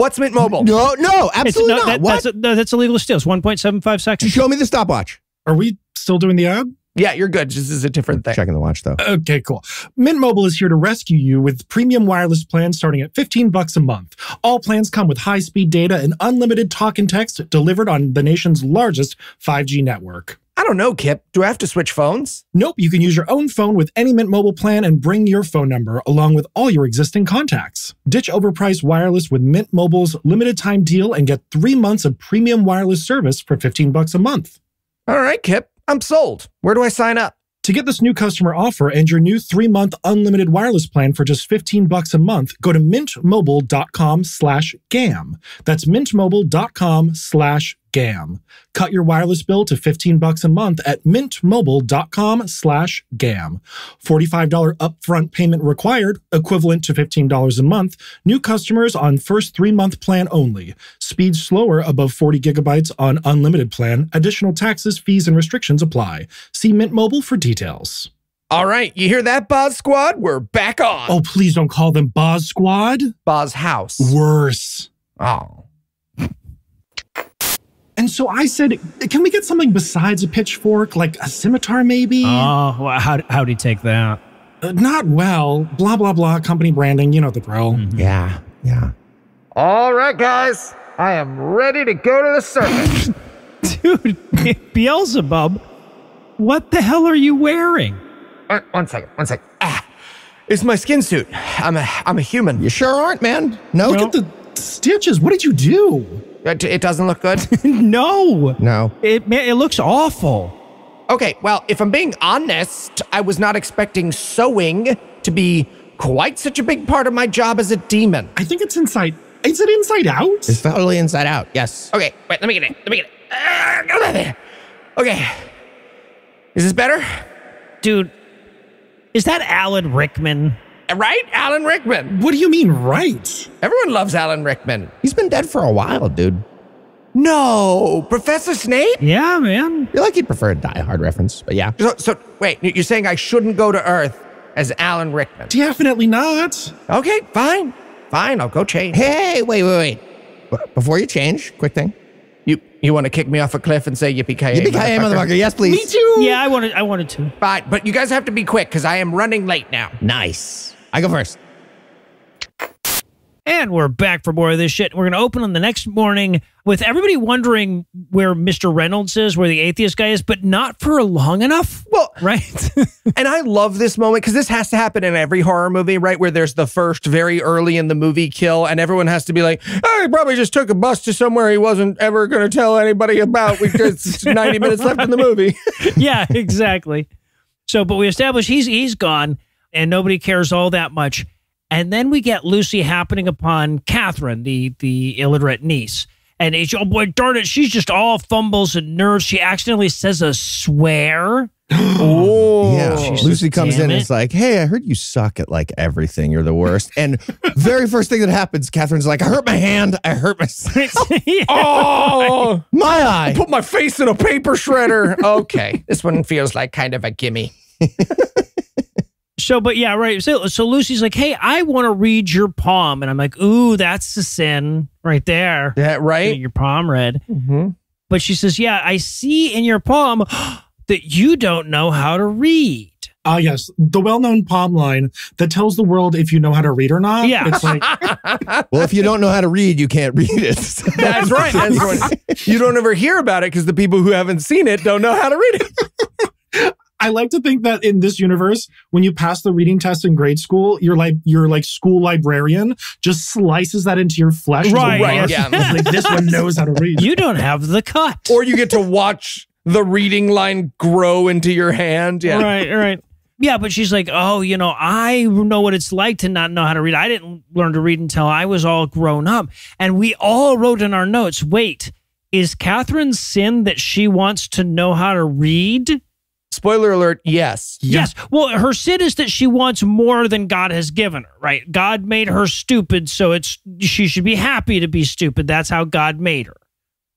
What's Mint Mobile? No, no, absolutely no, not. that- what? That's, no, that's illegal still. It's 1.75 seconds. Show me the stopwatch. Are we still doing the ad? Yeah, you're good. This is a different thing. Checking the watch, though. Okay, cool. Mint Mobile is here to rescue you with premium wireless plans starting at 15 bucks a month. All plans come with high-speed data and unlimited talk and text delivered on the nation's largest 5G network. I don't know, Kip. Do I have to switch phones? Nope, you can use your own phone with any Mint Mobile plan and bring your phone number along with all your existing contacts. Ditch overpriced wireless with Mint Mobile's limited time deal and get 3 months of premium wireless service for 15 bucks a month. All right, Kip. I'm sold. Where do I sign up? To get this new customer offer and your new three-month unlimited wireless plan for just 15 bucks a month, go to mintmobile.com slash GAM. That's mintmobile.com slash GAM. Cut your wireless bill to 15 bucks a month at mintmobile.com slash GAM. $45 upfront payment required, equivalent to $15 a month. New customers on first three-month plan only. Speed slower above 40 gigabytes on unlimited plan. Additional taxes, fees, and restrictions apply. See Mint Mobile for details. All right, you hear that, Boz Squad? We're back on. Oh, please don't call them Boz Squad. Boz House. Worse. Oh. And so I said, can we get something besides a pitchfork, like a scimitar maybe? Oh, well, how, how'd he take that? Uh, not well. Blah, blah, blah. Company branding. You know the drill. Yeah, yeah. All right, guys. I am ready to go to the circus. Dude, Beelzebub, what the hell are you wearing? Uh, one second, one second. Ah, It's my skin suit. I'm a I'm a human. You sure aren't, man. No, Look at the stitches. What did you do? It, it doesn't look good. No. no. It, man, it looks awful. okay, well, if I'm being honest, I was not expecting sewing to be quite such a big part of my job as a demon. I think it's inside. Is it inside out? It's totally inside out. Yes. Okay, wait, let me get it. Let me get it. Ah. Okay. Is this better? Dude, is that Alan Rickman? Right? Alan Rickman. what do you mean, right? Everyone loves Alan Rickman. He's been dead for a while, dude. No, Professor Snape? Yeah, man. I feel like he'd prefer a Die Hard reference, but yeah. So, so wait, you're saying I shouldn't go to Earth as Alan Rickman? Definitely not. Okay, fine. Fine, I'll go change. Hey, wait, wait, wait. Before you change, quick thing. You you want to kick me off a cliff and say yippee ki Yippee ki motherfucker. Yes, please. Me too. Yeah, I wanted I wanted to. Fine, but you guys have to be quick because I am running late now. Nice. I go first. And we're back for more of this shit. We're going to open on the next morning with everybody wondering where Mr. Reynolds is, where the atheist guy is, but not for long enough. Well, Right? and I love this moment because this has to happen in every horror movie, right? Where there's the first very early in the movie kill, and everyone has to be like, "Oh, he probably just took a bus to somewhere he wasn't ever going to tell anybody about." Because 90 minutes left in the movie. yeah, exactly. So, but we establish he's he's gone and nobody cares all that much. And then we get Lucy happening upon Catherine, the the illiterate niece. And it's, oh boy, darn it, she's just all fumbles and nerves. She accidentally says a swear. Oh, yeah. Jesus, Lucy comes damn in and it. is like, hey, I heard you suck at like everything. You're the worst. And very first thing that happens, Catherine's like, I hurt my hand. I hurt my, Oh, my eye. put my face in a paper shredder. Okay, this one feels like kind of a gimme. So, but yeah, right. So, so Lucy's like, "Hey, I want to read your palm," and I'm like, "Ooh, that's the sin right there. Yeah, Getting right. Your palm read." Mhm. But she says, "Yeah, I see in your palm that you don't know how to read." Ah, yes. The well known palm line that tells the world if you know how to read or not. Yeah. It's like, Well, if you don't know how to read, you can't read it. That's right. That's right. You don't ever hear about it because the people who haven't seen it don't know how to read it. I like to think that in this universe, when you pass the reading test in grade school, your like your like school librarian just slices that into your flesh. as a Right, bark. yeah. Like this one knows how to read. You don't have the cut. Or you get to watch the reading line grow into your hand. Yeah. Right, right. Yeah, but she's like, oh, you know, I know what it's like to not know how to read. I didn't learn to read until I was all grown up. And we all wrote in our notes, wait, is Catherine's sin that she wants to know how to read? Spoiler alert, yes. Yes. Well, her sin is that she wants more than God has given her, right? God made her stupid, so it's she should be happy to be stupid. That's how God made her.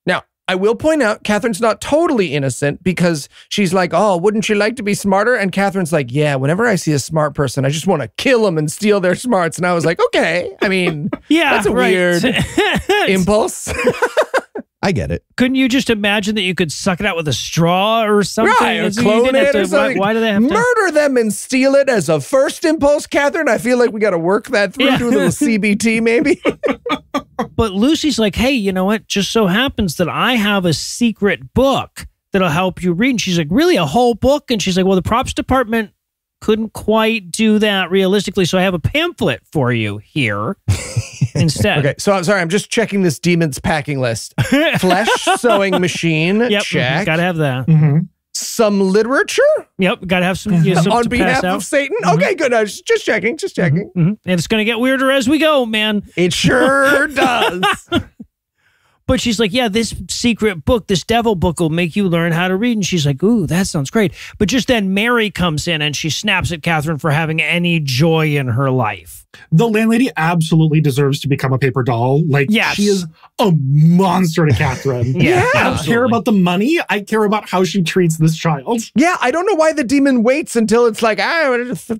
Now, I will point out Catherine's not totally innocent because she's like, oh, wouldn't you like to be smarter? And Catherine's like, yeah, whenever I see a smart person, I just want to kill them and steal their smarts. And I was like, okay. I mean, Yeah, That's a right. weird impulse. I get it. Couldn't you just imagine that you could suck it out with a straw or something? Right, or clone it to- or why, something. why do they have to? Murder them and steal it as a first impulse, Catherine. I feel like we got to work that through, Yeah. do a little CBT maybe. But Lucy's like, hey, you know what? Just so happens that I have a secret book that'll help you read. And she's like, really, a whole book? And she's like, well, the props department couldn't quite do that realistically. So I have a pamphlet for you here instead. okay, so I'm sorry. I'm just checking this demon's packing list. Flesh sewing machine, Yep. check. Got to have that. Mhm. Some literature Yep. Got to have some, yeah, some on to behalf pass out. of Satan. Okay, good. I was just checking, just checking. Mhm. And it's going to get weirder as we go, man. It sure does. But she's like, yeah, this secret book, this devil book will make you learn how to read. And she's like, ooh, that sounds great. But just then Mary comes in and she snaps at Catherine for having any joy in her life. The landlady absolutely deserves to become a paper doll. Like, Yes. she is a monster to Catherine. Yeah, I don't care about the money. I care about how she treats this child. yeah, I don't know why the demon waits until it's like, ah,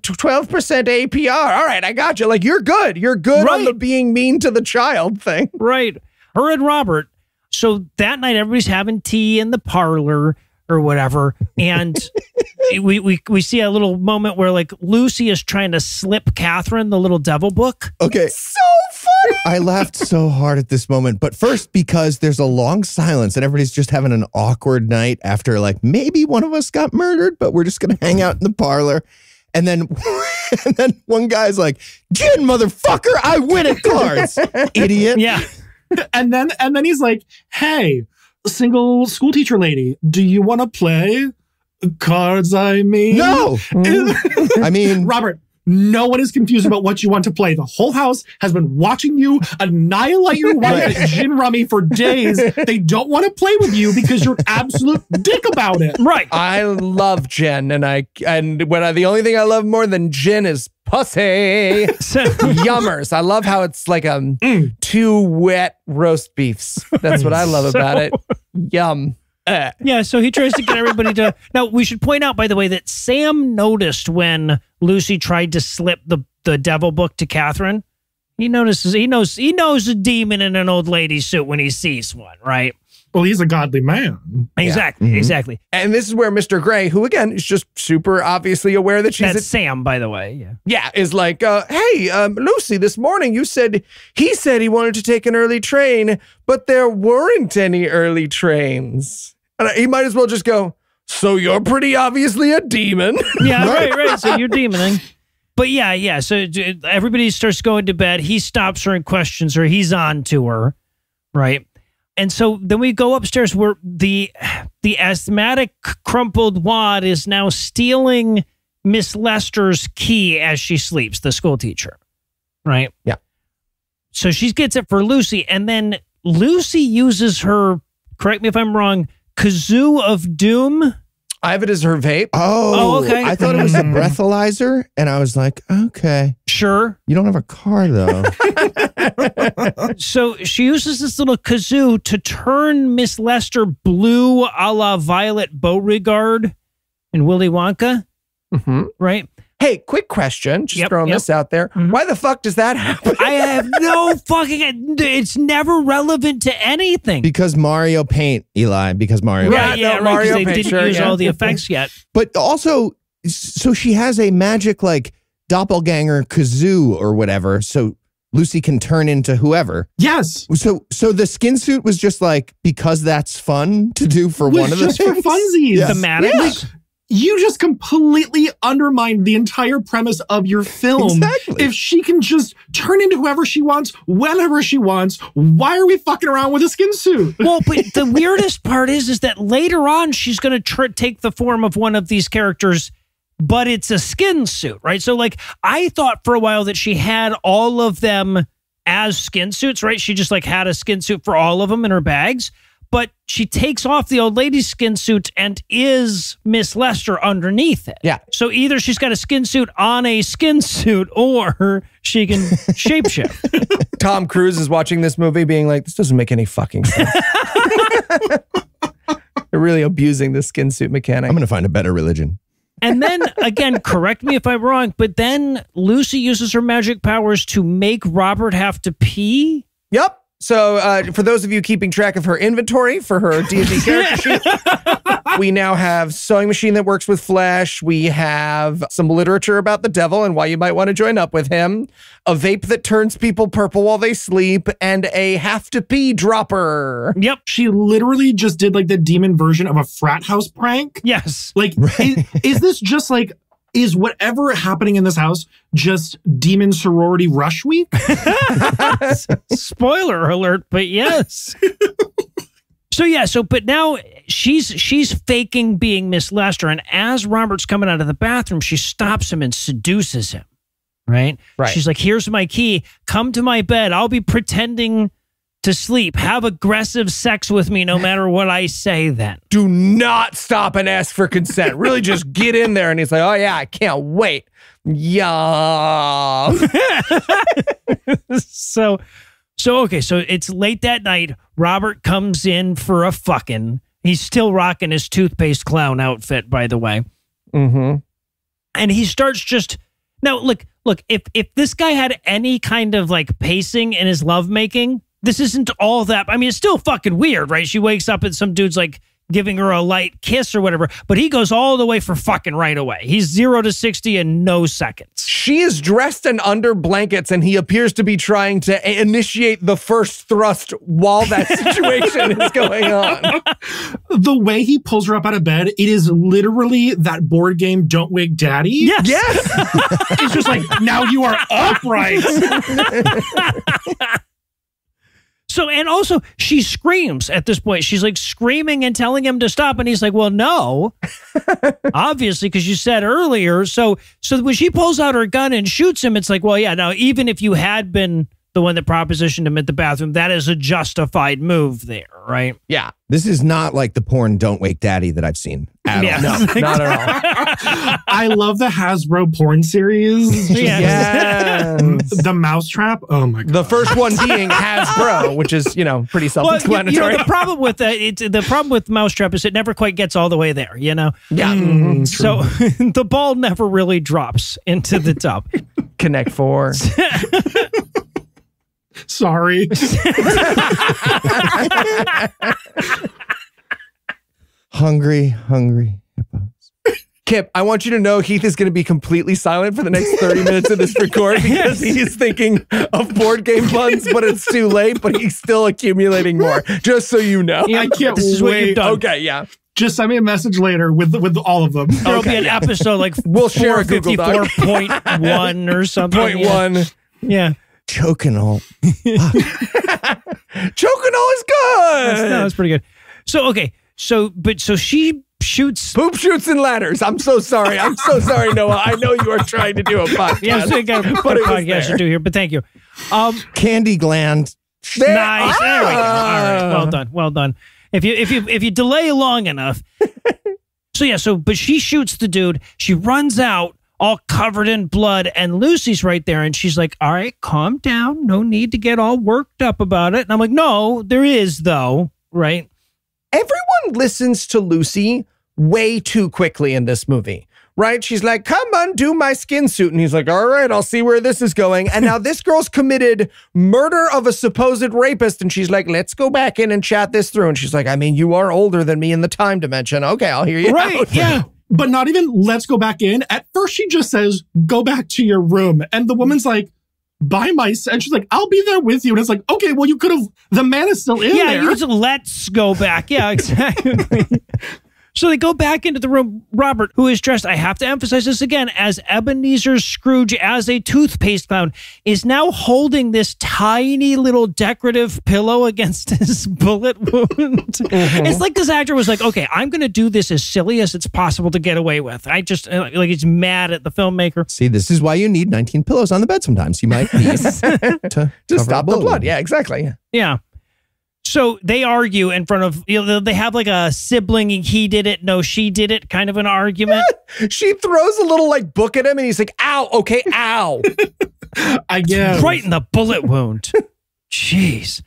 12% APR. All right, I got you. Like, you're good. You're good on the being mean to the child thing. Right. Her and Robert. So that night, everybody's having tea in the parlor or whatever. And we, we we see a little moment where like Lucy is trying to slip Catherine the little devil book. Okay. So funny. I laughed so hard at this moment. But first, because there's a long silence and everybody's just having an awkward night after, like, maybe one of us got murdered, but we're just going to hang out in the parlor. And then, and then one guy's like, Gin, motherfucker, I win at cards, idiot. Yeah. And then and then he's like, "Hey, single school teacher lady, do you want to play cards? I mean, No. I mean, Robert." No one is confused about what you want to play. The whole house has been watching you annihilate your wife at gin rummy for days. They don't want to play with you because you're an absolute dick about it. Right. I love gin, and I and when I, the only thing I love more than gin is pussy. So, Yummers. I love how it's like um two wet roast beefs. That's what I love about it. Yum. Uh, yeah, so he tries to get everybody to. Now, we should point out, by the way, that Sam noticed when Lucy tried to slip the, the devil book to Catherine. He notices he knows he knows a demon in an old lady suit when he sees one, right? Well, he's a godly man. Exactly, Mhm. exactly. and this is where Mr. Gray, who again is just super obviously aware that she's That's a, Sam, by the way. Yeah. yeah, is like, uh, hey, um, Lucy, this morning you said he said he wanted to take an early train, but there weren't any early trains. And he might as well just go, so you're pretty obviously a demon. Yeah, right, right. So you're demoning. But yeah, yeah. So everybody starts going to bed. He stops her and questions her. He's on to her, right? And so then we go upstairs where the the asthmatic crumpled wad is now stealing Miss Lester's key as she sleeps, the school teacher. Right? Yeah. So she gets it for Lucy, and then Lucy uses her, correct me if I'm wrong, kazoo of doom. I have it as her vape. oh, Oh, okay. I thought it was a breathalyzer. And I was like, okay. Sure. You don't have a car, though. So she uses this little kazoo to turn Miss Lester blue a la Violet Beauregarde in Willy Wonka, Mhm. right? Hey, quick question. Just Yep, throwing yep. this out there. Mhm. Why the fuck does that happen? I have no fucking. It's never relevant to anything. because Mario Paint, Eli, because Mario Right. Paint. yeah, no, right. Mario they Paint, didn't sure, use yeah. all the effects yet. But also, so she has a magic like doppelganger kazoo or whatever. So Lucy can turn into whoever. Yes. So so the skin suit was just like because that's fun to do for Was one of the just for things. funsies. Yeah. You just completely undermined the entire premise of your film. Exactly. If she can just turn into whoever she wants, whenever she wants, why are we fucking around with a skin suit? Well, but the weirdest part is, is that later on she's going to tr- take the form of one of these characters, but it's a skin suit, right? So, like, I thought for a while that she had all of them as skin suits, right? She just like had a skin suit for all of them in her bags, but she takes off the old lady's skin suit and is Miss Lester underneath it. Yeah. So either she's got a skin suit on a skin suit, or she can shapeshift. Tom Cruise is watching this movie being like, this doesn't make any fucking sense. They're really abusing the skin suit mechanic. I'm gonna find a better religion. And then again, correct me if I'm wrong, but then Lucy uses her magic powers to make Robert have to pee. Yep. So uh, for those of you keeping track of her inventory for her D&D character sheet, we now have sewing machine that works with flesh. We have some literature about the devil and why you might want to join up with him. A vape that turns people purple while they sleep, and a have to pee dropper. Yep. She literally just did like the demon version of a frat house prank. Yes. Like, is, is this just like, is whatever happening in this house just demon sorority rush week? Spoiler alert, but yes. so yeah, so but now she's she's faking being Miss Lester, and as Robert's coming out of the bathroom, she stops him and seduces him. Right? Right. She's like, here's my key. Come to my bed. I'll be pretending to sleep. Have aggressive sex with me no matter what I say then. Do not stop and ask for consent. Really just get in there. And he's like, oh, yeah, I can't wait. Yum. so so okay so it's late that night robert comes in for a fucking he's still rocking his toothpaste clown outfit by the way mm-hmm. and he starts just now look look if if this guy had any kind of like pacing in his lovemaking this isn't all that i mean it's still fucking weird right she wakes up and some dude's like giving her a light kiss or whatever. But he goes all the way for fucking right away. He's zero to 60 in no seconds. She is dressed and under blankets, and he appears to be trying to initiate the first thrust while that situation is going on. The way he pulls her up out of bed, it is literally that board game Don't Wake Daddy. Yes. Yes. It's just like, now you are upright. So, and also she screams at this point. She's like screaming and telling him to stop. And he's like, well, no, obviously, because you said earlier. So, so when she pulls out her gun and shoots him, it's like, well, yeah, now, even if you had been the one that propositioned him at the bathroom, that is a justified move there, right? Yeah. This is not like the porn "Don't Wake Daddy" that I've seen at Yeah. all. No, not at all. I love the Hasbro porn series. Yeah. Yes. The Mousetrap. Oh my god. The first one being Hasbro, which is, you know, pretty self-explanatory. you know, the problem with that, it's the problem with Mousetrap is it never quite gets all the way there, you know? yeah. Mm, So the ball never really drops into the tub. Connect Four. Sorry. Hungry, hungry hippos. Kip, I want you to know Heath is going to be completely silent for the next 30 minutes of this record because he's thinking of board game puns, but it's too late, but he's still accumulating more, just so you know. Yeah, I can't this is what you've wait. done. Okay, yeah. Just send me a message later with with all of them. There'll Okay, be an episode like We'll share a Google Doc. 454.1 or something. Point yeah. one. Yeah. Choking all. Choconol is good. That's, no, that's pretty good. So, okay. So, but so she shoots. Poop shoots and ladders. I'm so sorry. I'm so sorry, Noah. I know you are trying to do a podcast. Yeah, so I got a but it was podcast to do here, but thank you. Um, Candy gland. There- nice. There we go. All right. Ah. Well done. Well done. If you if you if you delay long enough. so yeah. So but she shoots the dude. She runs out. All covered in blood, and Lucy's right there, and she's like, "All right, calm down. No need to get all worked up about it." And I'm like, "No, there is though, right?" everyone listens to Lucy way too quickly in this movie. Right? She's like, come undo my skin suit. And he's like, all right, I'll see where this is going. And now this girl's committed murder of a supposed rapist. And she's like, let's go back in and chat this through. And she's like, I mean, you are older than me in the time dimension. Okay, I'll hear you. Right? out." Yeah. But not even let's go back in. At first, she just says, go back to your room. And the woman's like, buy my, and she's like, I'll be there with you. And it's like, okay, well, you could have, the man is still in yeah, there. you just let's go back. Yeah, exactly. so they go back into the room. Robert, who is dressed, I have to emphasize this again, as Ebenezer Scrooge as a toothpaste clown, is now holding this tiny little decorative pillow against his bullet wound. It's like this actor was like, okay, I'm going to do this as silly as it's possible to get away with. I just, uh, like, he's mad at the filmmaker. See, this is why you need 19 pillows on the bed sometimes. You might need to, To stop the blood. Yeah, exactly. Yeah. So they argue in front of you know they have like a sibling he did it no she did it kind of an argument. She throws a little like book at him and he's like, ow, okay, ow. I guess. right in the bullet wound. Jeez.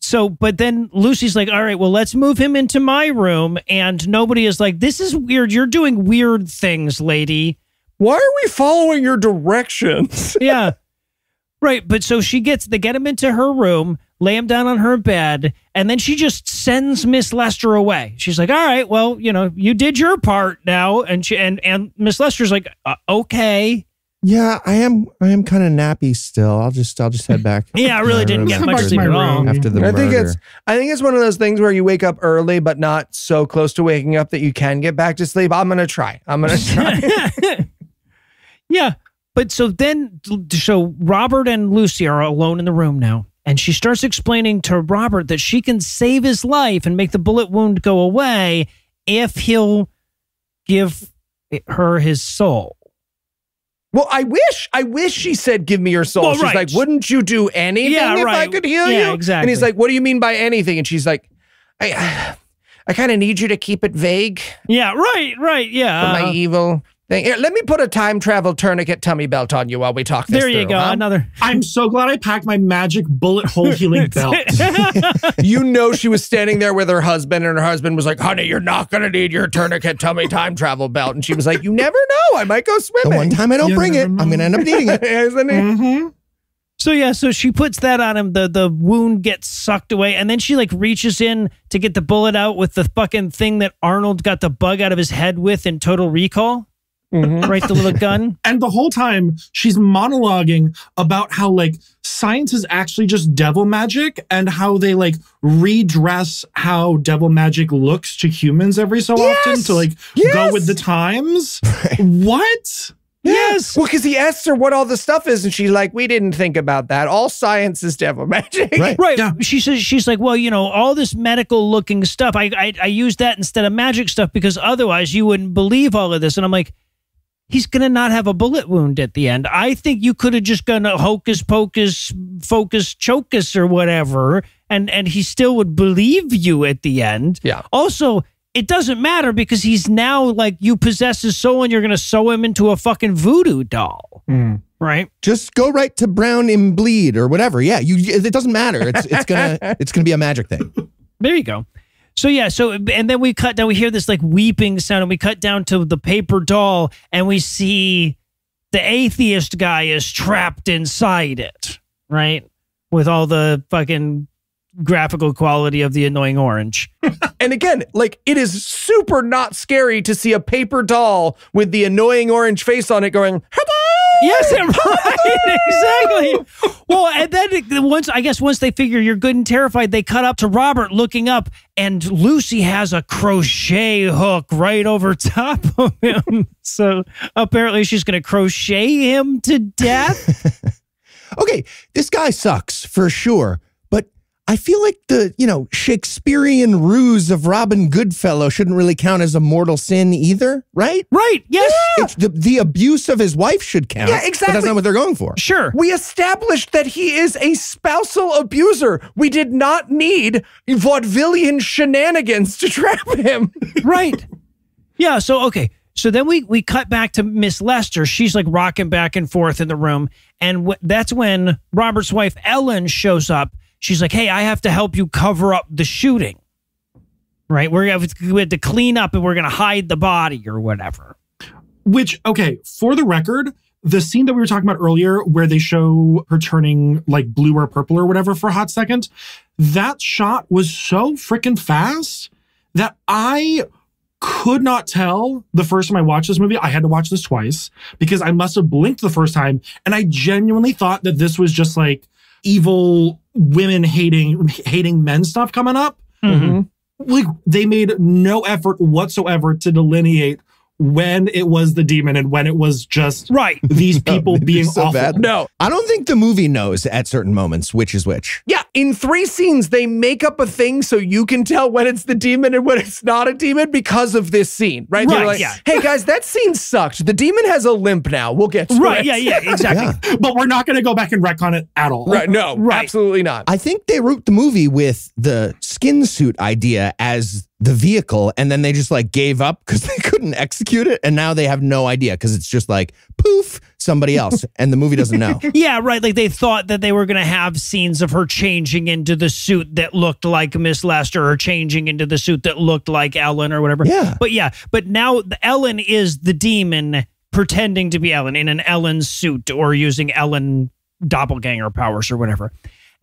So, but then Lucy's like, all right, well, let's move him into my room. And nobody is like, this is weird. You're doing weird things, lady. Why are we following your directions? Yeah. right. But so she gets, they get him into her room, lay him down on her bed, and then she just sends Miss Lester away. She's like, all right, well, you know, you did your part now. And she, and, and Miss Lester's like, uh, okay. Yeah, I am. I am kind of nappy still. I'll just. I'll just head back. Yeah, I really didn't get much sleep at all. after the I murder. think it's I think it's one of those things where you wake up early but not so close to waking up that you can get back to sleep. I'm gonna try. I'm gonna try. Yeah. But so then, so Robert and Lucy are alone in the room now. And she starts explaining to Robert that she can save his life and make the bullet wound go away if he'll give her his soul. well, I wish, I wish she said, "Give me your soul." Well, she's right. like, "Wouldn't you do anything Yeah, if I could heal Yeah, you?" exactly. And he's like, "What do you mean by anything?" And she's like, "I, I kind of need you to keep it vague Yeah, right, right. for Yeah. my uh-huh. evil thing. Here, let me put a time travel tourniquet tummy belt on you while we talk this there you through, go. huh? Another. I'm so glad I packed my magic bullet hole healing belt. you know she was standing there with her husband, and her husband was like, "Honey, you're not gonna need your tourniquet tummy time travel belt." And she was like, "You never know. I might go the swimming." one time I don't You bring it, I'm going to end up needing it. Isn't it? hmm So yeah, so she puts that on him. The the wound gets sucked away, and then she like reaches in to get the bullet out with the fucking thing that Arnold got the bug out of his head with in Total Recall. Mm-hmm. Right, the little gun. And the whole time she's monologuing about how like science is actually just devil magic and how they like redress how devil magic looks to humans every so often to like go with the times. What? Yes. Well, because he asks her what all the stuff is, and she's like, "We didn't think about that. All science is devil magic." Right. Right. Yeah. She says she's like, well, you know, all this medical looking stuff. I, I I use that instead of magic stuff because otherwise you wouldn't believe all of this. And I'm like, he's gonna not have a bullet wound at the end. I think you could have just gone a hocus pocus, focus chocus or whatever, and and he still would believe you at the end. Yeah. Also. It doesn't matter because he's now like you possess his soul and you're gonna sew him into a fucking voodoo doll, mm. right? Just go right to brown and bleed or whatever. Yeah, you. It doesn't matter. It's it's gonna it's gonna be a magic thing. There you go. So yeah, so and then we cut down. We hear this like weeping sound, and we cut down to the paper doll, and we see the atheist guy is trapped inside it, right? With all the fucking graphical quality of the annoying orange. And again, like it is super not scary to see a paper doll with the annoying orange face on it going. Yes, right, exactly. Well, and then once I guess once they figure you're good and terrified, they cut up to Robert looking up, and Lucy has a crochet hook right over top of him. So apparently, she's going to crochet him to death. Okay, this guy sucks for sure, I feel like the, you know, Shakespearean ruse of Robin Goodfellow shouldn't really count as a mortal sin either, right? right? Yes. It's the, the abuse of his wife should count. Yeah, But exactly. that's not what they're going for. Sure. We established that he is a spousal abuser. We did not need vaudevillian shenanigans to trap him. right. Yeah. So okay. So then we we cut back to Miss Lester. She's like rocking back and forth in the room, and that's when Robert's wife Ellen shows up. She's like, "Hey, I have to help you cover up the shooting. Right? We're have to, we have to clean up, and we're gonna hide the body or whatever." Which, okay, for the record, the scene that we were talking about earlier, where they show her turning like blue or purple or whatever for a hot second, that shot was so freaking fast that I could not tell the first time I watched this movie. I had to watch this twice because I must have blinked the first time. And I genuinely thought that this was just like evil women hating hating men stuff coming up. Mm-hmm. Like they made no effort whatsoever to delineate when it was the demon and when it was just Right. these oh, people They're being so awful. bad. No. I don't think the movie knows at certain moments which is which. Yeah, in three scenes, they make up a thing so you can tell when it's the demon and when it's not a demon because of this scene, right? They're Right, like, yeah. hey guys, that scene sucked. The demon has a limp now. We'll get to Right. it. Yeah. Yeah. Exactly. Yeah. But we're not going to go back and retcon it at all. Right. No, Right. absolutely not. I think they wrote the movie with the skin suit idea as the vehicle, and then they just like gave up because they couldn't execute it, and now they have no idea because it's just like poof, somebody else, and the movie doesn't know. Yeah, right. Like they thought that they were going to have scenes of her changing into the suit that looked like Miss Lester or changing into the suit that looked like Ellen or whatever. Yeah. But yeah, but now Ellen is the demon pretending to be Ellen in an Ellen suit or using Ellen doppelganger powers or whatever.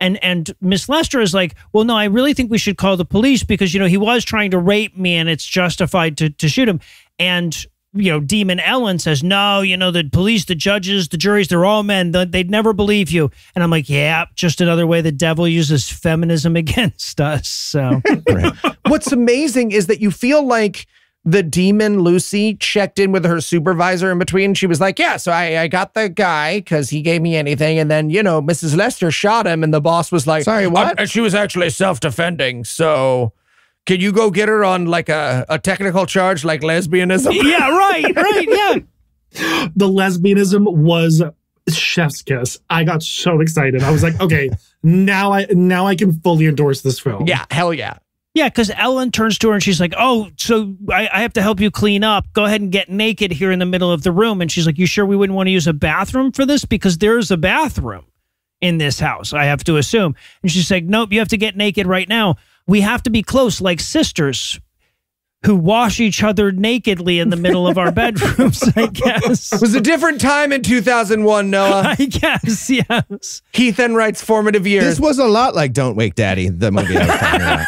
And and Miss Lester is like, well, no, I really think we should call the police because you know he was trying to rape me and it's justified to to shoot him. And you know, Demon Ellen says, no, you know, the police, the judges, the juries, they're all men. They- They'd never believe you. And I'm like, yeah, just another way the devil uses feminism against us. So What's amazing is that you feel like the demon Lucy checked in with her supervisor in between. She was like, Yeah, so I, I got the guy because he gave me anything. And then, you know, Mrs. Lester shot him, and the boss was like, Sorry, what? "Uh, she was actually self defending. So can you go get her on like a, a technical charge like lesbianism? yeah, right, right, yeah. The lesbianism was chef's kiss. I got so excited. I was like, okay, now I now I can fully endorse this film. Yeah, hell yeah. Yeah, because Ellen turns to her and she's like, "Oh, so I, I have to help you clean up. Go ahead and get naked here in the middle of the room." And she's like, "You sure we wouldn't want to use a bathroom for this? Because there's a bathroom in this house. I have to assume." And she's like, "Nope, you have to get naked right now. We have to be close, like sisters." Who wash each other nakedly in the middle of our bedrooms, I guess. It was a different time in 2001, Noah. I guess, yes. Heath Enwright's formative years. This was a lot like Don't Wake Daddy, the movie I was talking about.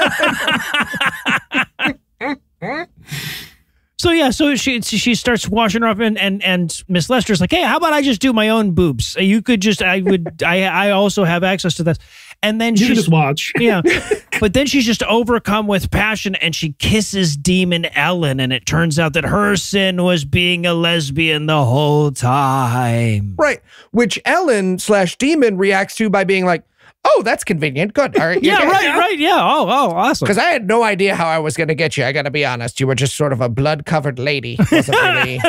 So yeah, so she she starts washing her up, and and and Miss Lester's like, hey, how about I just do my own boobs? You could just, I would, I I also have access to this, and then You can just watch. yeah, but then she's just overcome with passion, and she kisses Demon Ellen, and it turns out that her sin was being a lesbian the whole time. right. Which Ellen slash Demon reacts to by being like, oh, that's convenient. Good. All right. Yeah, right, right, yeah. Oh, oh, awesome. Because I had no idea how I was going to get you. I got to be honest. You were just sort of a blood covered lady. Wasn't really.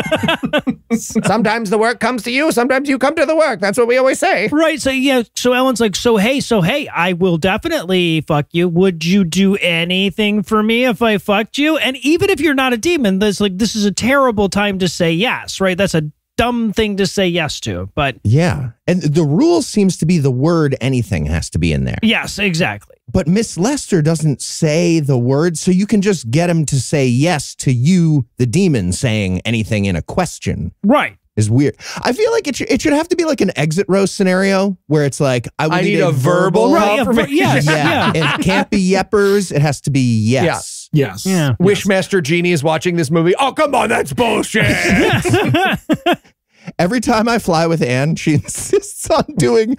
Sometimes the work comes to you. Sometimes you come to the work. That's what we always say. Right. So yeah. So Ellen's like, so hey, so hey, I will definitely fuck you. Would you do anything for me if I fucked you? And even if you're not a demon, this like this is a terrible time to say yes. Right. That's a dumb thing to say yes to. But Yeah. And the rule seems to be the word anything has to be in there. yes, exactly. But Miss Lester doesn't say the word, so you can just get him to say yes to you, the demon, saying anything in a question. Right. Is weird. I feel like it should, it should have to be like an exit row scenario where it's like I, would I need a verbal Right. Yeah. confirmation. Yes. Yeah, Yeah. it can't be yeppers. It has to be yes. Yes. Yeah. Wishmaster Genie is watching this movie. Oh, come on. That's bullshit. Every time I fly with Anne, she insists on doing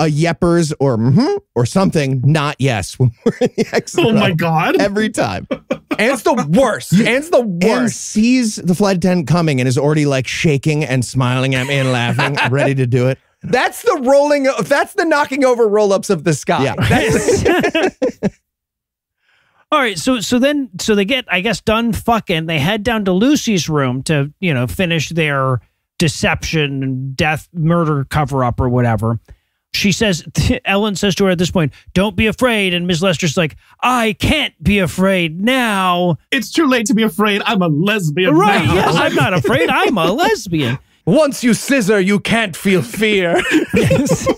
a yeppers or mm or something, not yes when we're in the exit Oh my. God. Every time. Anne's the worst. Anne's the worst. Anne sees the flight attendant coming and is already like shaking and smiling at me and laughing, ready to do it. That's the rolling. That's the knocking over roll ups of the sky. Yeah. That's- All right, so so then so they get I guess done fucking. They head down to Lucy's room to you know finish their deception, and death, murder cover up or whatever. She says Ellen says to her at this point, "Don't be afraid," and Ms. Lester's like, "I can't be afraid now." It's too late to be afraid. I'm a lesbian. Right? now. Yes, I'm not afraid. I'm a lesbian. Once you scissor, you can't feel fear. Yes.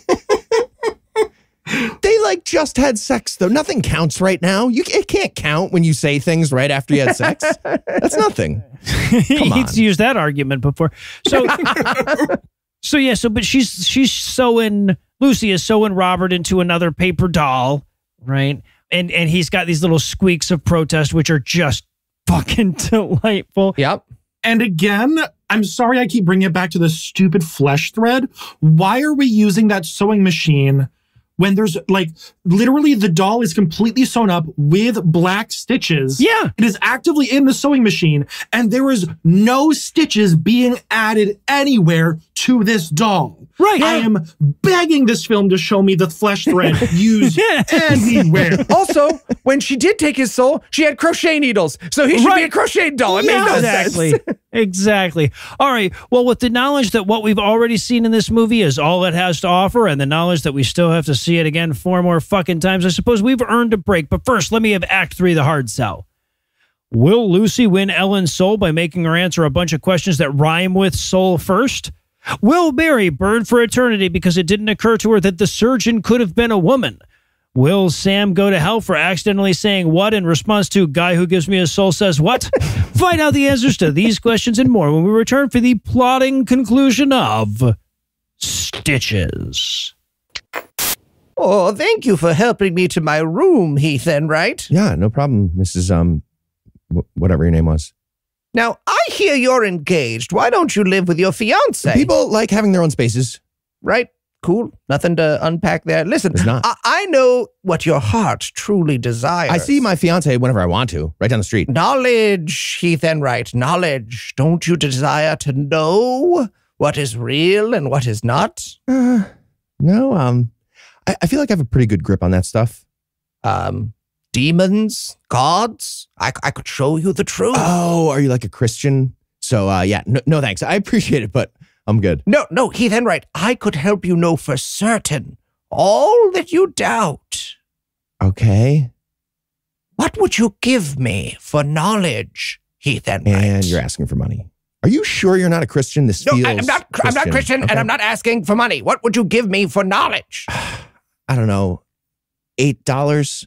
They like just had sex though. Nothing counts right now. You it can't count when you say things right after you had sex. That's nothing. Come on. He's used that argument before. So, so yeah. So, but she's she's sewing Lucy is sewing Robert into another paper doll, right? And and he's got these little squeaks of protest, which are just fucking delightful. yep. And again, I'm sorry I keep bringing it back to this stupid flesh thread. Why are we using that sewing machine when there's like literally the doll is completely sewn up with black stitches? Yeah. It is actively in the sewing machine, and there is no stitches being added anywhere to this doll. Right. I am begging this film to show me the flesh thread used anywhere. Also, when she did take his soul, she had crochet needles. So he should be a crochet doll. It made no exactly. sense. exactly. All right. Well, with the knowledge that what we've already seen in this movie is all it has to offer, and the knowledge that we still have to see it again four more fucking times, I suppose we've earned a break. But first, let me have Act Three, the hard sell. Will Lucy win Ellen's soul by making her answer a bunch of questions that rhyme with soul first? Will Mary burn for eternity because it didn't occur to her that the surgeon could have been a woman? Will Sam go to hell for accidentally saying what in response to guy who gives me a soul says what? Find out the answers to these questions and more when we return for the plotting conclusion of Stitches. Oh, thank you for helping me to my room, Heath Enwright. Yeah, no problem, Mrs. Um, wh- whatever your name was. Now, I hear you're engaged. Why don't you live with your fiance? People like having their own spaces. right? Cool. Nothing to unpack there. Listen, There's not. I, I know what your heart truly desires. I see my fiance whenever I want to, right down the street. knowledge, Heath Enwright. Knowledge. Don't you desire to know what is real and what is not? Uh, no, um, I, I feel like I have a pretty good grip on that stuff. Um, demons, gods. I, I could show you the truth. Oh, are you like a Christian? So, uh, yeah, no, no thanks. I appreciate it, but I'm good. No, no, Heath Enwright. I could help you know for certain all that you doubt. Okay. What would you give me for knowledge, Heath Enwright? And you're asking for money. Are you sure you're not a Christian? This No, feels I, am not. I'm not Christian, Okay. and I'm not asking for money. What would you give me for knowledge? I don't know. Eight dollars.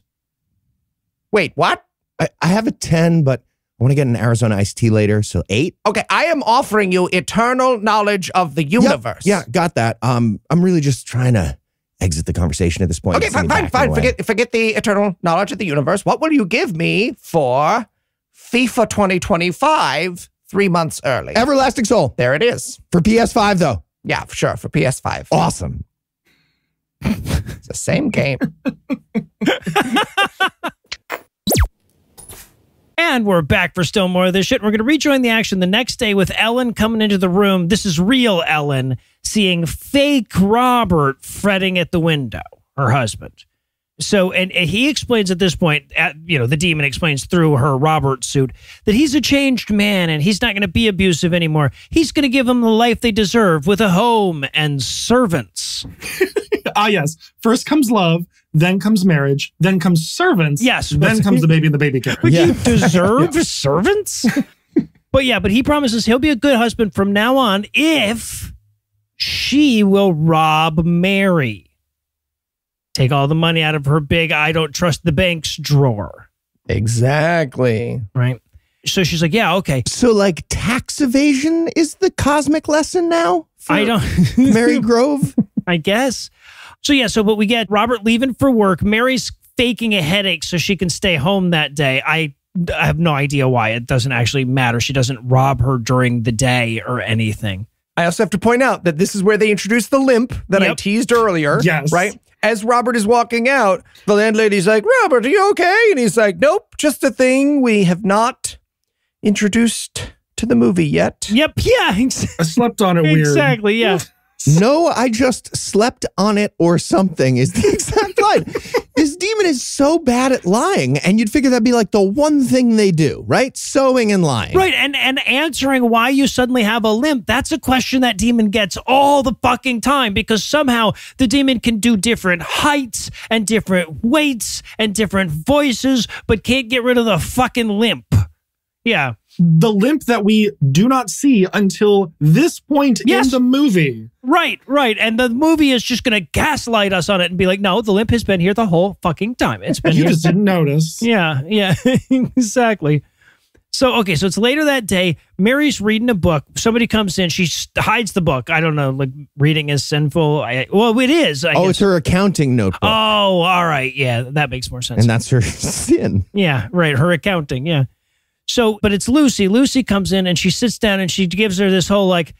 Wait, what? I, I have a ten, but I want to get an Arizona iced tea later. So eight. Okay, I am offering you eternal knowledge of the Yep, universe. Yeah, got that. Um, I'm really just trying to exit the conversation at this point. Okay, fine, fine, back in a fine. Forget, forget the eternal knowledge of the universe. What will you give me for FIFA 2025 three months early? Everlasting Soul there it is. for PS5 though. Yeah, for sure, for PS5. Awesome. It's the same game. And we're back for still more of this shit. We're going to rejoin the action the next day with Ellen coming into the room. This is real Ellen seeing fake Robert fretting at the window, her husband. So, and, he explains at this point, at, you know, the demon explains through her Robert suit that he's a changed man and he's not going to be abusive anymore. He's going to give them the life they deserve with a home and servants. ah, yes. First comes love, then comes marriage, then comes servants. Yes, Then comes the baby and the baby carriage. But Yeah. you deserve servants? but yeah, but he promises he'll be a good husband from now on if she will rob Mary. Take all the money out of her big I don't trust the banks drawer. Exactly. Right. So she's like, Yeah, okay. So like tax evasion is the cosmic lesson now? for I don't Mary Grove. I guess. So yeah, so but we get Robert leaving for work. Mary's faking a headache so she can stay home that day. I I have no idea why. It doesn't actually matter. She doesn't rob her during the day or anything. I also have to point out that this is where they introduce the limp that I teased earlier. Yes. Right? As Robert is walking out, the landlady's like, Robert, are you okay? And he's like, Nope, just a thing we have not introduced to the movie yet. Yep. Yeah. ex- I slept on it weird. Exactly. Yeah. No, I just slept on it or something is the exact line. this demon is so bad at lying, and you'd figure that'd be like the one thing they do, right? Sewing and lying. Right. And and answering why you suddenly have a limp, that's a question that demon gets all the fucking time because somehow the demon can do different heights and different weights and different voices, but can't get rid of the fucking limp. Yeah. The limp that we do not see until this point Yes. in the movie. Right, right. And the movie is just going to gaslight us on it and be like, no, the limp has been here the whole fucking time. It's been You here. just didn't notice. Yeah, yeah, exactly. So, okay, so it's later that day. Mary's reading a book. Somebody comes in. She hides the book. I don't know, like reading is sinful. I, well, it is. I Oh, guess. it's her accounting notebook. Oh, all right. Yeah, that makes more sense. and that's her sin. Yeah, right. Her accounting. Yeah. So, but it's Lucy. Lucy comes in and she sits down and she gives her this whole like,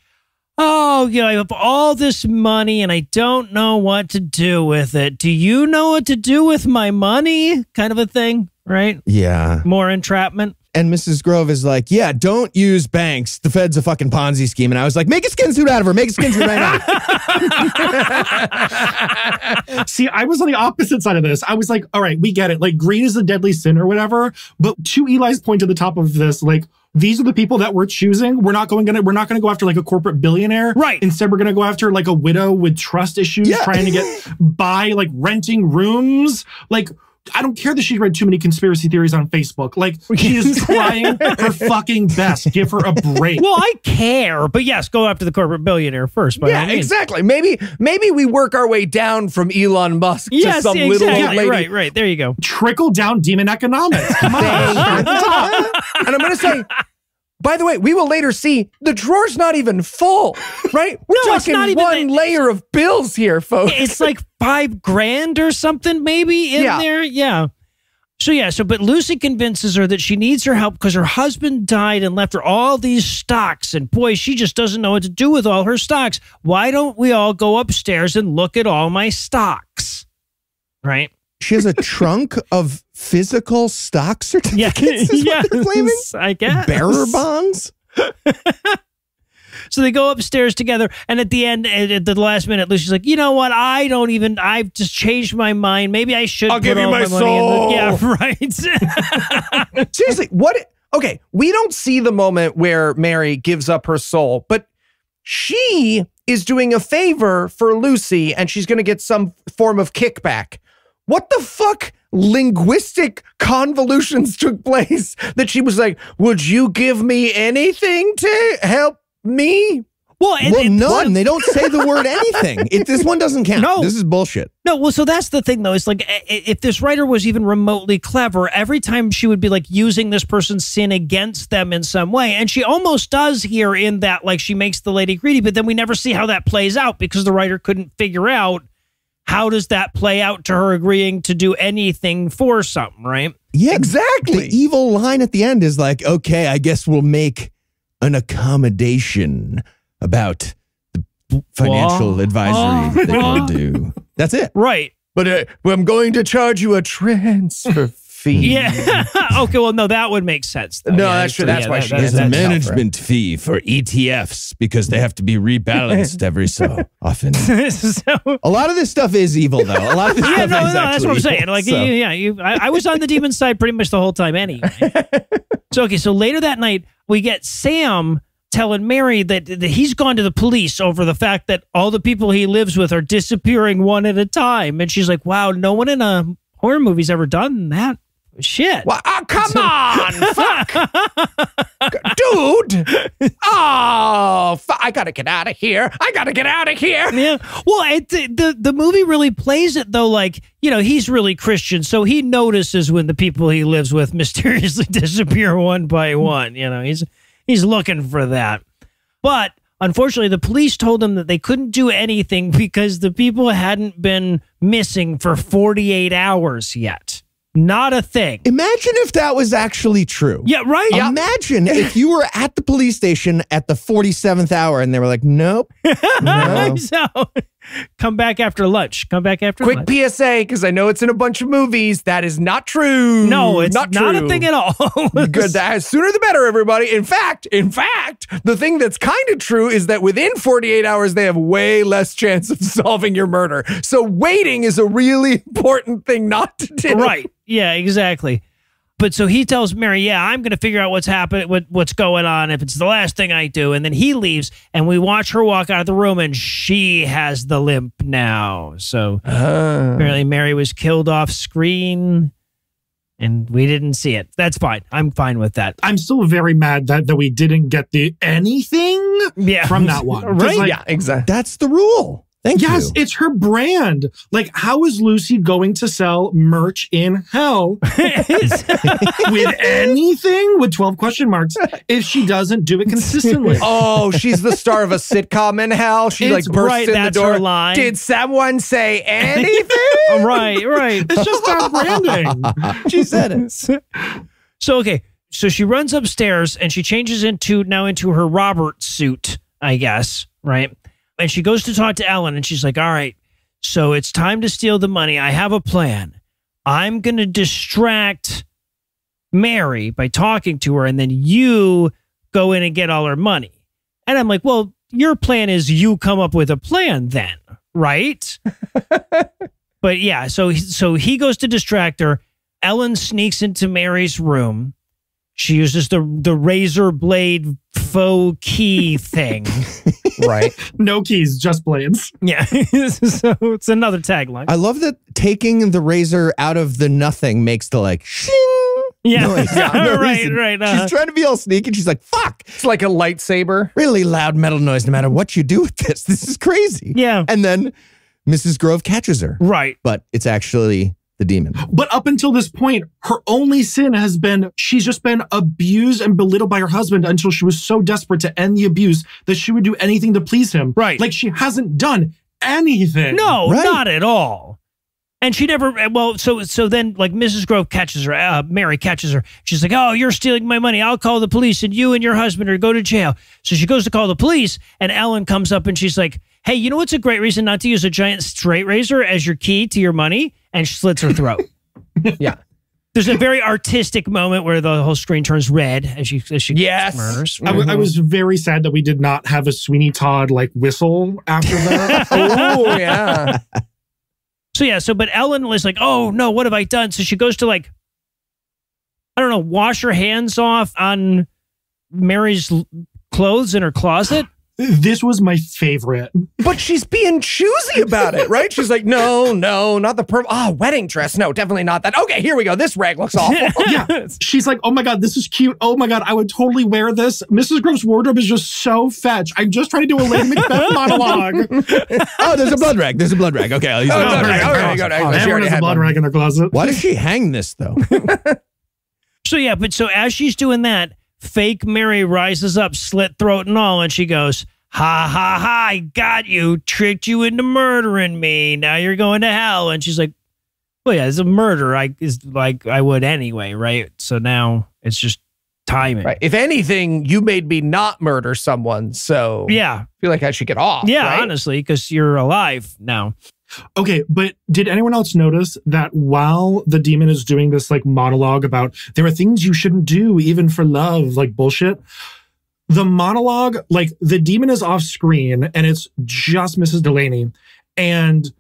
oh, you know, I have all this money and I don't know what to do with it. Do you know what to do with my money? Kind of a thing, right? Yeah. More entrapment. And Mrs. Grove is like, yeah, don't use banks. The Fed's a fucking Ponzi scheme. And I was like, make a skin suit out of her. Make a skin suit right now. See, I was on the opposite side of this. I was like, all right, we get it. Like, greed is a deadly sin or whatever. But to Eli's point at the top of this, like, these are the people that we're choosing. We're not going gonna we're not gonna go after like a corporate billionaire. Right. Instead, we're gonna go after like a widow with trust issues Yeah. trying to get by, like renting rooms. Like, I don't care that she read too many conspiracy theories on Facebook. Like, she is trying her fucking best. Give her a break. Well, I care, but yes, go after the corporate billionaire first. By all yeah, exactly. Maybe maybe we work our way down from Elon Musk Yes, to some little exactly. old lady. Right, right. There you go. Trickle down demon economics. Come on. and I'm going to say, by the way, we will later see the drawer's not even full, right? We're No, it's talking not even one layer of bills here, folks. it's like five grand or something maybe in Yeah. there. Yeah. So yeah, so but Lucy convinces her that she needs her help because her husband died and left her all these stocks, and boy, she just doesn't know what to do with all her stocks. Why don't we all go upstairs and look at all my stocks? Right? She has a trunk of physical stock certificates. is what they're claiming? yes, I guess. Bearer bonds. So they go upstairs together, and at the end, at at the last minute, Lucy's like, "You know what? I don't even. I've just changed my mind. Maybe I should. I'll put give you all my money in the-" soul. Yeah, right. Seriously, what? Okay, we don't see the moment where Mary gives up her soul, but she is doing a favor for Lucy and she's going to get some form of kickback. What the fuck linguistic convolutions took place that she was like, Would you give me anything to help me? Well, and, well, and- none. They don't say the word anything. It, this one doesn't count. No. This is bullshit. No, well, so that's the thing, though. It's like if this writer was even remotely clever, every time she would be like using this person's sin against them in some way. And she almost does here in that, like, she makes the lady greedy, but then we never see how that plays out because the writer couldn't figure out how does that play out to her agreeing to do anything for something, right? Yeah, Exactly. The evil line at the end is like, okay, I guess we'll make an accommodation about the financial Wha- advisory that Wha- we'll do. That's it. Right. But uh, I'm going to charge you a transfer fee. Yeah. okay, well, no, that would make sense. though. No, Yeah, that's true. That's why she that- gets There's a that's management fee for ETFs because they have to be rebalanced every so often. so, A lot of this stuff is evil, though. A lot of this yeah, stuff no, no, is that's what I'm actually saying. Like, so. yeah, you, I, I was on the demon side pretty much the whole time anyway. so, okay, so later that night, we get Sam telling Mary that, that he's gone to the police over the fact that all the people he lives with are disappearing one at a time. And she's like, wow, no one in a horror movie's ever done that shit. Well, oh, come on, fuck, dude. Oh, fu- I gotta get out of here. I gotta get out of here. Yeah. Well, it, the, the the movie really plays it though, like you know he's really Christian, so he notices when the people he lives with mysteriously disappear one by one. You know, he's he's looking for that. But unfortunately, the police told him that they couldn't do anything because the people hadn't been missing for 48 hours yet. Not a thing. Imagine if that was actually true. Yeah, right. Imagine if you were at the police station at the 47th hour and they were like, nope. No. so come back after lunch. Come back after Quick lunch. PSA, because I know it's in a bunch of movies. That is not true. No, it's not, not, a thing at all. Good. The sooner the better, everybody. In fact, in fact, the thing that's kind of true is that within 48 hours, they have way less chance of solving your murder. So waiting is a really important thing not to do. right. Yeah, exactly. But so he tells Mary, "Yeah, I'm going to figure out what's happening, what, what's going on. If it's the last thing I do." And then he leaves, and we watch her walk out of the room, and she has the limp now. So ah. apparently, Mary was killed off screen, and we didn't see it. That's fine. I'm fine with that. I'm still very mad that, that we didn't get the anything Yeah, from that one, right? like, Yeah, exactly. That's the rule. Thank Yes, you. it's her brand. Like, how is Lucy going to sell merch in hell with anything with 12 question marks if she doesn't do it consistently? Oh, she's the star of a sitcom in hell. She It's like bursts right, in that's the door. her line. Did someone say anything? right, right. It's just our branding. she said it. So okay, so she runs upstairs and she changes into now into her Robert suit, I guess, right? And she goes to talk to Ellen and she's like, "All right, so it's time to steal the money. I have a plan. I'm going to distract Mary by talking to her and then you go in and get all her money." And I'm like, "Well, your plan is you come up with a plan then, right?" but yeah, so so he goes to distract her. Ellen sneaks into Mary's room. She uses the the razor blade faux key thing. right. No keys, just blades. yeah, so it's another tagline. I love that taking the razor out of the nothing makes the like shing yeah, noise. for no right, reason. right. uh, She's trying to be all sneaky. She's like, fuck. It's like a lightsaber. Really loud metal noise no matter what you do with this. This is crazy. yeah, And then Mrs. Grove catches her, right. but it's actually the demon. But up until this point, her only sin has been she's just been abused and belittled by her husband until she was so desperate to end the abuse that she would do anything to please him. Right. Like she hasn't done anything. No, Right. not at all. And she never. Well, so so then like Mrs. Grove catches her. Uh, Mary catches her. She's like, "Oh, you're stealing my money. I'll call the police, and you and your husband are go to jail." So she goes to call the police, and Ellen comes up and she's like, "Hey, you know what's a great reason not to use a giant straight razor as your key to your money?" And she slits her throat. Yeah. There's a very artistic moment where the whole screen turns red as she as she Yes. murders. I, w- I was very sad that we did not have a Sweeney Todd like whistle after that. Oh yeah. So yeah, so but Ellen was like, "Oh no, what have I done?" So she goes to like, I don't know, wash her hands off on Mary's clothes in her closet. This was my favorite. But she's being choosy about it, right? She's like, no, no, not the purple. Oh, wedding dress. No, definitely not that. Okay, here we go. This rag looks awful. Yeah. She's like, oh my God, this is cute. Oh my God, I would totally wear this. Mrs. Grove's wardrobe is just so fetch. I'm just trying to do a Lady Macbeth monologue. Oh, there's a blood rag. There's a blood rag. Okay, I'll use Oh, the blood blood rag. rag. Okay. Oh, everyone has a blood one. rag in their closet. Why does she hang this though? So yeah, but so as she's doing that, fake Mary rises up, slit throat and all, and she goes, "Ha ha ha! I got you, tricked you into murdering me. Now you're going to hell." And she's like, "Well, yeah, it's a murder. I is like I would anyway, right? So now it's just timing, Right. If anything, you made me not murder someone. So Yeah, I feel like I should get off. yeah, right? honestly, because you're alive now. Okay, but did anyone else notice that while the demon is doing this like monologue about there are things you shouldn't do even for love, like bullshit? The monologue, like the demon is off screen and it's just Mrs. Delaney. And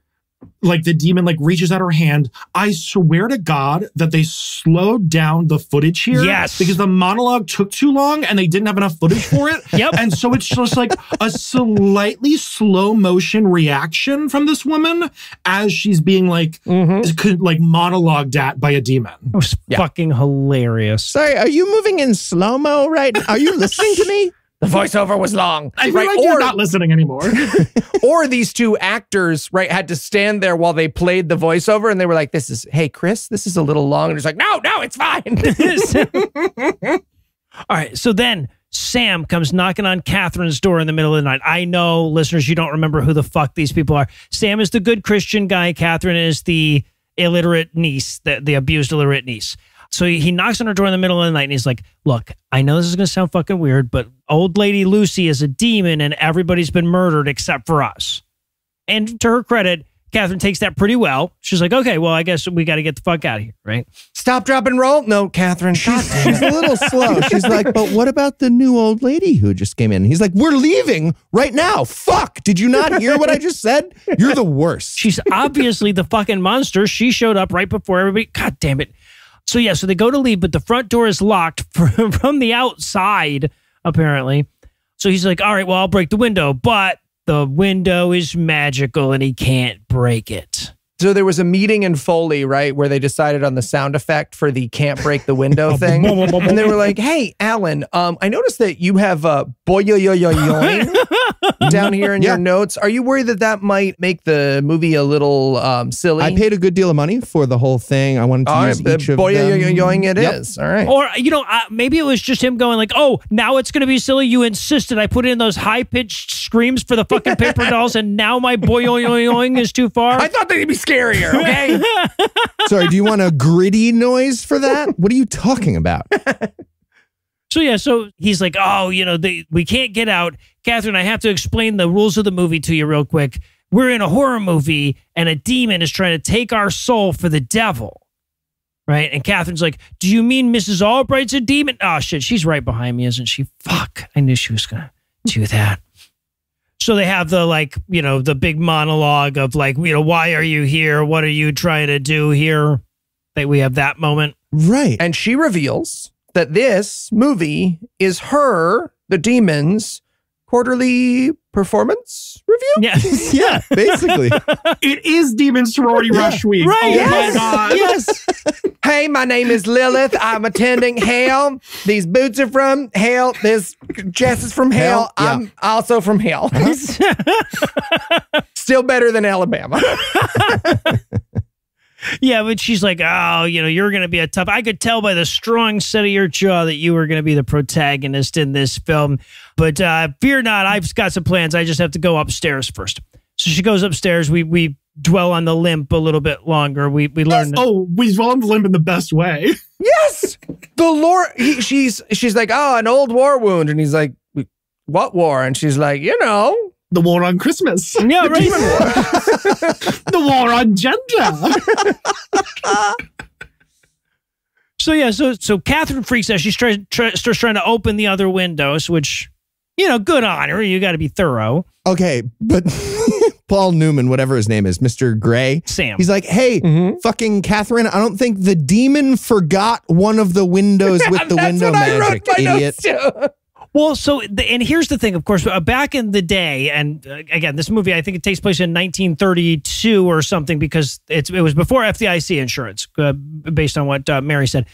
like the demon like reaches out her hand. I swear to God that they slowed down the footage here. Yes. Because the monologue took too long and they didn't have enough footage for it. Yep. And so it's just like a slightly slow motion reaction from this woman as she's being like Mhm. like monologued at by a demon. It was fucking hilarious. Sorry, are you moving in slow mo right now? Are you listening to me? The voiceover was long. I feel right? like or, you're not listening anymore. or these two actors, right, had to stand there while they played the voiceover and they were like, This is, hey, Chris, this is a little long. And he's like, No, no, it's fine. All right. So then Sam comes knocking on Catherine's door in the middle of the night. I know, listeners, you don't remember who the fuck these people are. Sam is the good Christian guy. Catherine is the illiterate niece, the, the abused illiterate niece. So he, he knocks on her door in the middle of the night and he's like, Look, I know this is going to sound fucking weird, but old lady Lucy is a demon and everybody's been murdered except for us. And to her credit, Catherine takes that pretty well. She's like, Okay, well, I guess we got to get the fuck out of here, right? Stop, drop, and roll. No, Catherine. She's, she's a little slow. She's like, but what about the new old lady who just came in? He's like, we're leaving right now. Fuck. Did you not hear what I just said? You're the worst. She's obviously the fucking monster. She showed up right before everybody. God damn it. So, yeah, so they go to leave, but the front door is locked from, from the outside, apparently. So he's like, all right, well, I'll break the window, but the window is magical and he can't break it. So there was a meeting in Foley, right, where they decided on the sound effect for the "can't break the window" thing, and they were like, "Hey, Alan, um, I noticed that you have uh, boy yo yo yo yoing down here in Yeah. your notes. Are you worried that that might make the movie a little um, silly?" I paid a good deal of money for the whole thing. I wanted to All use right, each of boy yo them. yo yo yoing. It is Yep. all right. Or, you know, uh, maybe it was just him going like, oh, now it's going to be silly. You insisted I put in those high-pitched screams for the fucking paper dolls and now my boing is too far. I thought they'd be scarier. Okay. Sorry, do you want a gritty noise for that? What are you talking about? So yeah, so he's like, "Oh, you know, they, we can't get out." Catherine, I have to explain the rules of the movie to you real quick. We're in a horror movie, and a demon is trying to take our soul for the devil, right? And Catherine's like, "Do you mean Mrs. Albright's a demon?" Oh shit, she's right behind me, isn't she? Fuck, I knew she was gonna do that. So they have the like, you know, the big monologue of like, you know, why are you here? What are you trying to do here? That we have that moment. Right. and she reveals that this movie is her, the demon's quarterly performance review. Yeah. yeah, basically. it is Demon Sorority Rush Week. Right, Oh yes, my god. yes. Hey, my name is Lilith. I'm attending Hell. These boots are from Hell. This Jess is from Hell. Hell, yeah. I'm also from Hell. Uh-huh. Still better than Alabama. Yeah, but she's like, oh, you know, you're going to be a tough. I could tell by the strong set of your jaw that you were going to be the protagonist in this film. But uh, fear not, I've got some plans. I just have to go upstairs first. So she goes upstairs. We we dwell on the limp a little bit longer. We we learn. Oh, we dwell on the limp in the best way. yes, the Lord. He, she's she's like, oh, an old war wound, and he's like, what war? And she's like, you know, The war on Christmas. yeah, right. the war on gender. So yeah, so so Catherine freaks out. She tries try, starts trying to open the other windows, which you know, good on her. You got to be thorough. Okay, but Paul Newman, whatever his name is, Mr. Gray, Sam. he's like, hey, Mm-hmm. fucking Catherine, I don't think the demon forgot one of the windows with the That's window what I wrote magic, in my idiot. Well, so the, and here's the thing. Of course, uh, back in the day, and uh, again, this movie I think it takes place in 1932 or something because it's it was before FDIC insurance, uh, based on what uh, Mary said.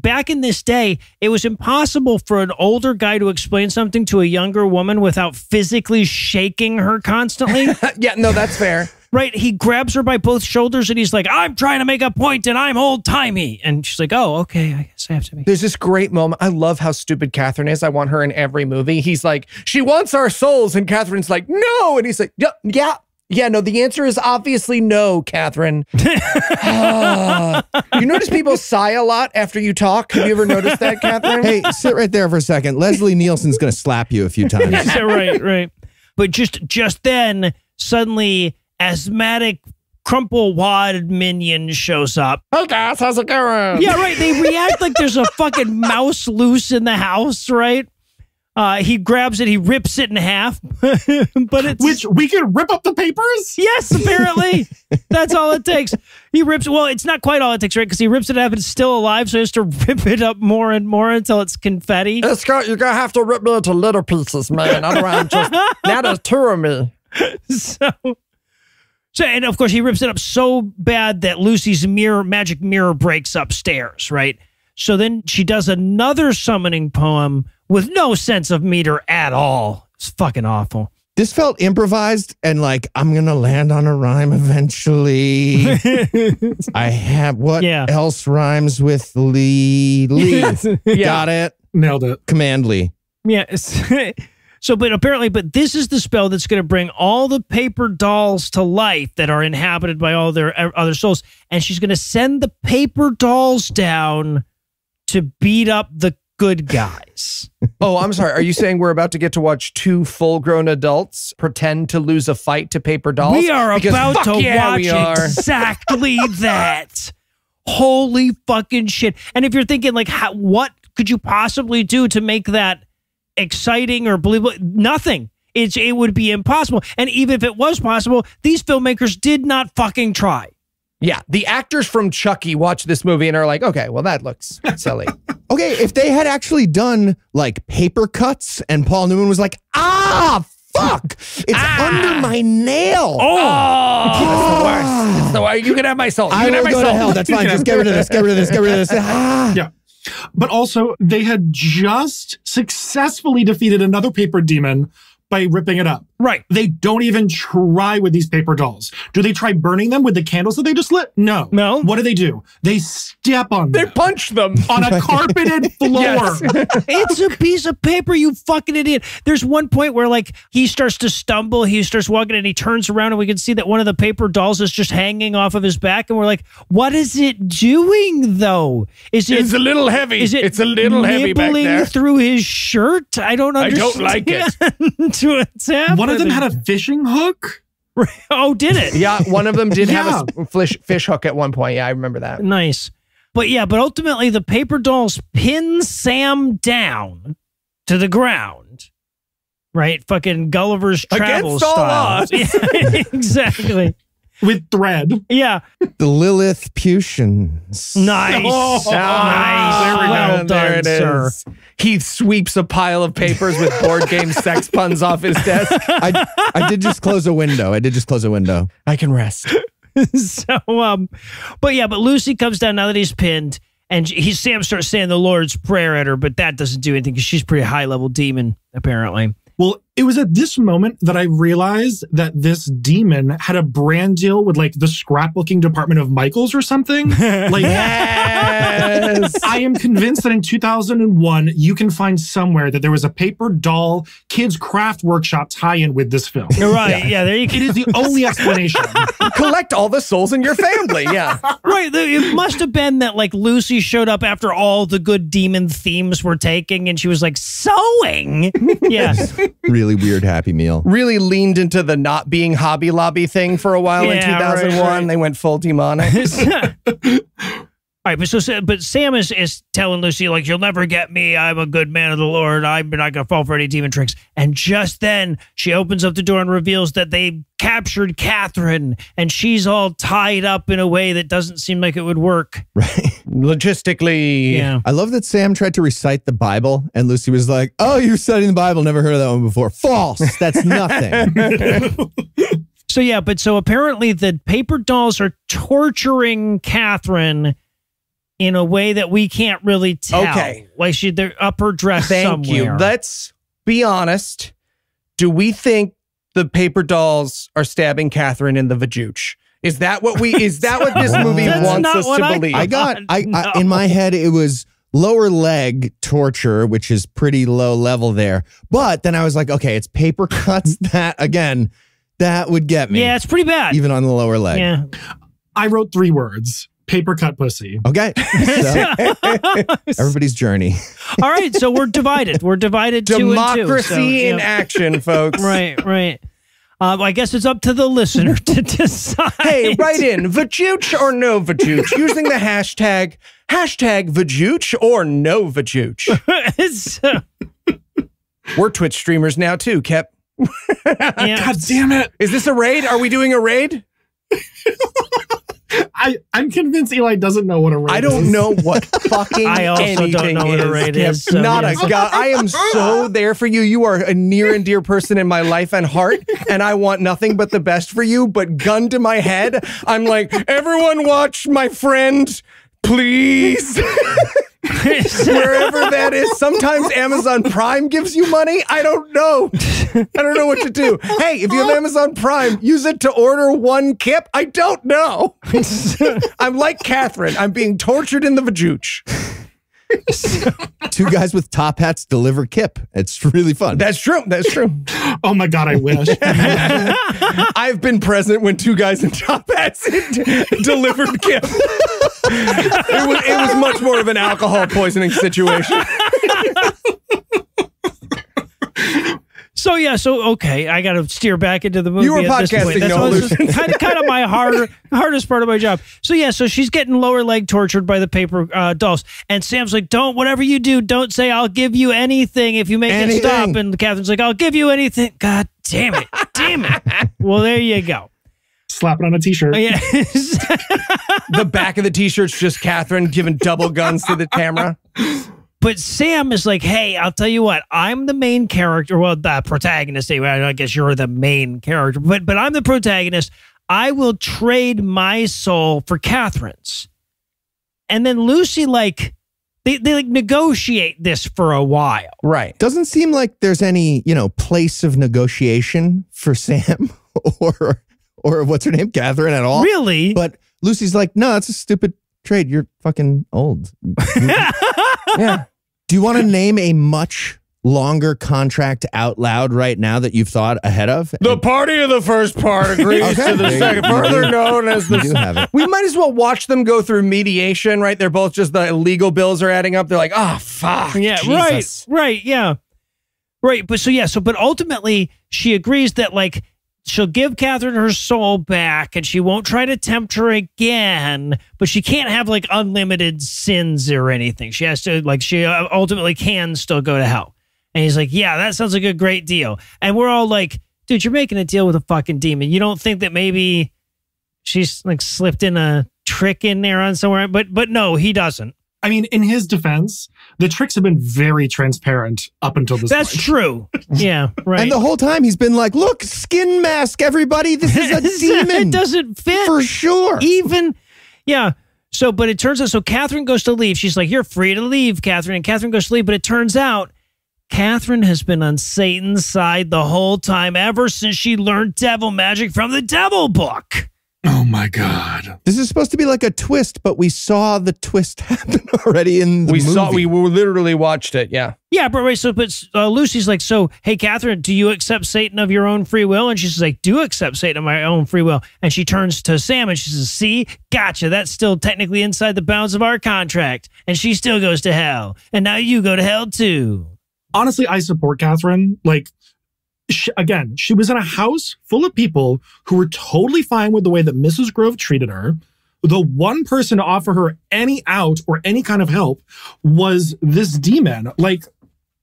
Back in this day, it was impossible for an older guy to explain something to a younger woman without physically shaking her constantly. yeah, no, that's fair. Right? He grabs her by both shoulders and he's like, "I'm trying to make a point, and I'm old timey." And she's like, "Oh, okay, I guess I have to be." There's this great moment. I love how stupid Catherine is. I want her in every movie. He's like, she wants our souls. And Catherine's like, no. And he's like, yeah, yeah. Yeah, no, the answer is obviously no, Catherine. Ah. you notice people sigh a lot after you talk? Have you ever noticed that, Catherine? Hey, sit right there for a second. Leslie Nielsen's going to slap you a few times. Yeah, right, right. But just just then, suddenly, asthmatic crumple wad minion shows up. Hey guys, how's it going? Yeah, right. They react like there's a fucking mouse loose in the house, right? Uh, he grabs it, he rips it in half, but it's Which we can rip up the papers? yes, apparently that's all it takes. He rips. Well, it's not quite all it takes, right? Because he rips it and it's still alive, so he has to rip it up more and more until it's confetti. It's got, you're gonna have to rip me into little pieces, man. Otherwise, just now there's two of me. so, so, and of course, he rips it up so bad that Lucy's mirror, magic mirror, breaks upstairs, right? So then she does another summoning poem with no sense of meter at all. It's fucking awful. This felt improvised and like I'm gonna land on a rhyme eventually. I have what Yeah. else rhymes with Lee? Lee. Got it. Nailed it. Command Lee. Yes. so, but apparently, but this is the spell that's going to bring all the paper dolls to life that are inhabited by all their uh, other souls. And she's going to send the paper dolls down to beat up the good guys. Oh, I'm sorry. Are you saying we're about to get to watch two full grown adults pretend to lose a fight to paper dolls? we are Because about to yeah, watch exactly that. Holy fucking shit. And if you're thinking, like, how, what could you possibly do to make that exciting or believable? Nothing. It's, it would be impossible. And even if it was possible, these filmmakers did not fucking try. Yeah, the actors from Chucky watch this movie and are like, okay, well, that looks silly. Okay, if they had actually done like paper cuts and Paul Newman was like, ah, fuck, it's under my nail. Oh, It's the worst. It's the worst. You can have my soul. You I can have will my go soul. to hell. That's fine. Just get rid of this. Get rid of this. Get rid of this. Ah. Yeah. But also, they had just successfully defeated another paper demon by ripping it up. Right. They don't even try with these paper dolls. Do they try burning them with the candles that they just lit? No. No. What do they do? They step on them. they punch them. on a carpeted floor. Yes. it's a piece of paper, you fucking idiot. There's one point where like he starts to stumble, he starts walking and he turns around and we can see that one of the paper dolls is just hanging off of his back and we're like, what is it doing though? Is it It's a little heavy. is it it's a little heavy back there. through his shirt? I don't understand. I understand. don't like it. what's happening. One of them had a fishing hook. Oh, did it? Yeah, one of them did have a fish, fish hook at one point. Yeah, I remember that. Nice. But yeah, but ultimately the paper dolls pin Sam down to the ground. Right? Fucking Gulliver's travel Against all style. odds. Yeah, exactly. With thread. Yeah. The Lillithputians. Nice. Oh, nice. there we go. Well there done, it sir. is. He sweeps a pile of papers with board game sex puns off his desk. I, I did just close a window. I did just close a window. I can rest. so um but yeah, but Lucy comes down now that he's pinned and he Sam starts saying the Lord's Prayer at her, but that doesn't do anything because she's pretty high level demon, apparently. Well, it was at this moment that I realized that this demon had a brand deal with like the scrapbooking department of Michaels or something. Like, Yes. I am convinced that in 2001, you can find somewhere that there was a paper doll kids craft workshop tie in with this film. You're right. Yeah, there you go. It is the only explanation. Collect all the souls in your family. Yeah. Right. It must have been that like Lucy showed up after all the good demon themes were taking and she was like, sewing. Yeah. Really weird Happy Meal. Really leaned into the not being Hobby Lobby thing for a while in Yeah, right, 2001. right. They went full demonic. All right, but so but Sam is, is telling Lucy like you'll never get me. I'm a good man of the Lord. I'm not gonna fall for any demon tricks. And just then she opens up the door and reveals that they captured Catherine, and she's all tied up in a way that doesn't seem like it would work. Right. Logistically. Yeah. I love that Sam tried to recite the Bible and Lucy was like, Oh, you're studying the Bible. Never heard of that one before. False. That's nothing. So yeah, but so apparently the paper dolls are torturing Catherine in a way that we can't really tell. Okay. Like she they're up her dress Thank you. somewhere. Let's be honest. Do we think the paper dolls are stabbing Catherine in the vajooch? Is that what we? Is that what this movie That's wants us to I- believe? I got I, No. I in my head it was lower leg torture, which is pretty low level there. But then I was like, okay, it's paper cuts. that again, that would get me. yeah, it's pretty bad. even on the lower leg. yeah. I wrote three words: paper cut pussy. Okay. So, everybody's journey. All right, so we're divided. We're divided two and two. Democracy So, in yeah. action, folks. Right, right. Uh, I guess it's up to the listener to decide. Hey, write in vajooch or no vajooch using the hashtag hashtag vajooch or no vajooch. It's, uh, We're Twitch streamers now too. Kep, yeah. God damn it! is this a raid? Are we doing a raid? I I'm convinced Eli doesn't know what a raid I don't is. know what fucking I also don't anything know what a is, raid Kip. is, so Not yes. a god. I am so there for you. You are a near and dear person in my life and heart, and I want nothing but the best for you. But gun to my head, I'm like, everyone, watch my friend, please. Wherever that is. Sometimes Amazon Prime gives you money. I don't know. I don't know what to do. Hey, if you have Amazon Prime, use it to order one kip. I don't know. I'm like Catherine. I'm being tortured in the vajooch. Two guys with top hats deliver kip. It's really fun. That's true. That's true. Oh my god, I wish. I've been present when two guys in top hats delivered kip. it, was, it was much more of an alcohol poisoning situation. So yeah, so okay, I got to steer back into the movie. You were at this point. podcasting, That's no what- illusions. kind of, kind of my harder, hardest part of my job. So yeah, so she's getting lower leg tortured by the paper uh, dolls, and Sam's like, "Don't, whatever you do, don't say I'll give you anything if you make it stop." And Catherine's like, "I'll give you anything." God damn it, damn it. well, there you go. Slap it on a t-shirt. Yeah. The back of the t-shirt's just Catherine giving double guns to the camera. But Sam is like, hey, I'll tell you what, I'm the main character. Well, the protagonist. Anyway, I guess you're the main character, but but I'm the protagonist. I will trade my soul for Catherine's. And then Lucy, like, they, they like negotiate this for a while. Right. Doesn't seem like there's any, you know, place of negotiation for Sam or or what's her name, Catherine at all. Really? But Lucy's like, no, it's a stupid trade. You're fucking old. Yeah. Do you want to name a much longer contract out loud right now that you've thought ahead of? The party of the first part agrees Okay. to the There second, you further do. known as you do the. have it. We might as well watch them go through mediation, right? They're both just the legal bills are adding up. They're like, oh, fuck. Yeah, Jesus. right, right, yeah, right. But so yeah, so but ultimately she agrees that like she'll give Catherine her soul back, and she won't try to tempt her again. But she can't have like unlimited sins or anything. She has to like she uh, ultimately can still go to hell. And he's like, yeah, that sounds like a great deal. And we're all like, dude, you're making a deal with a fucking demon. You don't think that maybe she's like slipped in a trick in there on somewhere? But but no, he doesn't. I mean, in his defense, the tricks have been very transparent up until this That's point. true. Yeah, right. And the whole time he's been like, look, skin mask, everybody. This is a demon. it doesn't fit for sure. even. Yeah. So, but it turns out, so Catherine goes to leave. She's like, "You're free to leave, Catherine." And Catherine goes to leave, but it turns out Catherine has been on Satan's side the whole time, ever since she learned devil magic from the Devil Book. Oh my god. This is supposed to be like a twist, but we saw the twist happen already in the We movie. saw, we literally watched it. Yeah. Yeah, but right. So, but uh, Lucy's like, so, hey, Catherine, do you accept Satan of your own free will? And she's like, do accept Satan of my own free will. And she turns to Sam and she says, see, gotcha. That's still technically inside the bounds of our contract. And she still goes to hell. And now you go to hell too. Honestly, I support Catherine. Like, sh again, she was in a house full of people who were totally fine with the way that Mrs. Grove treated her. The one person to offer her any out or any kind of help was this demon. Like,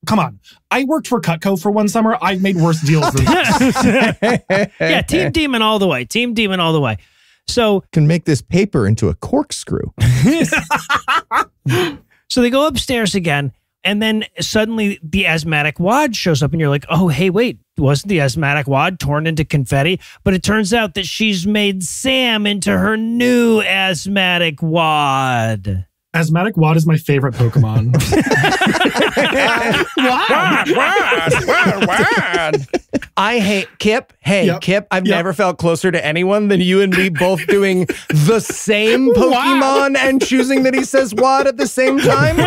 come on. I worked for Cutco for one summer. I've made worse deals than this. yeah, Team Demon all the way. Team Demon all the way. So Can make this paper into a corkscrew. So they go upstairs again, and then suddenly the asthmatic wad shows up, and you're like, oh, hey, wait, wasn't the asthmatic wad torn into confetti? But it turns out that she's made Sam into her new asthmatic wad. Asthmatic Wad is my favorite Pokemon. I hate Kip. Hey, Yep. Kip, I've Yep. never felt closer to anyone than you and me both doing the same Pokemon and choosing that he says what at the same time.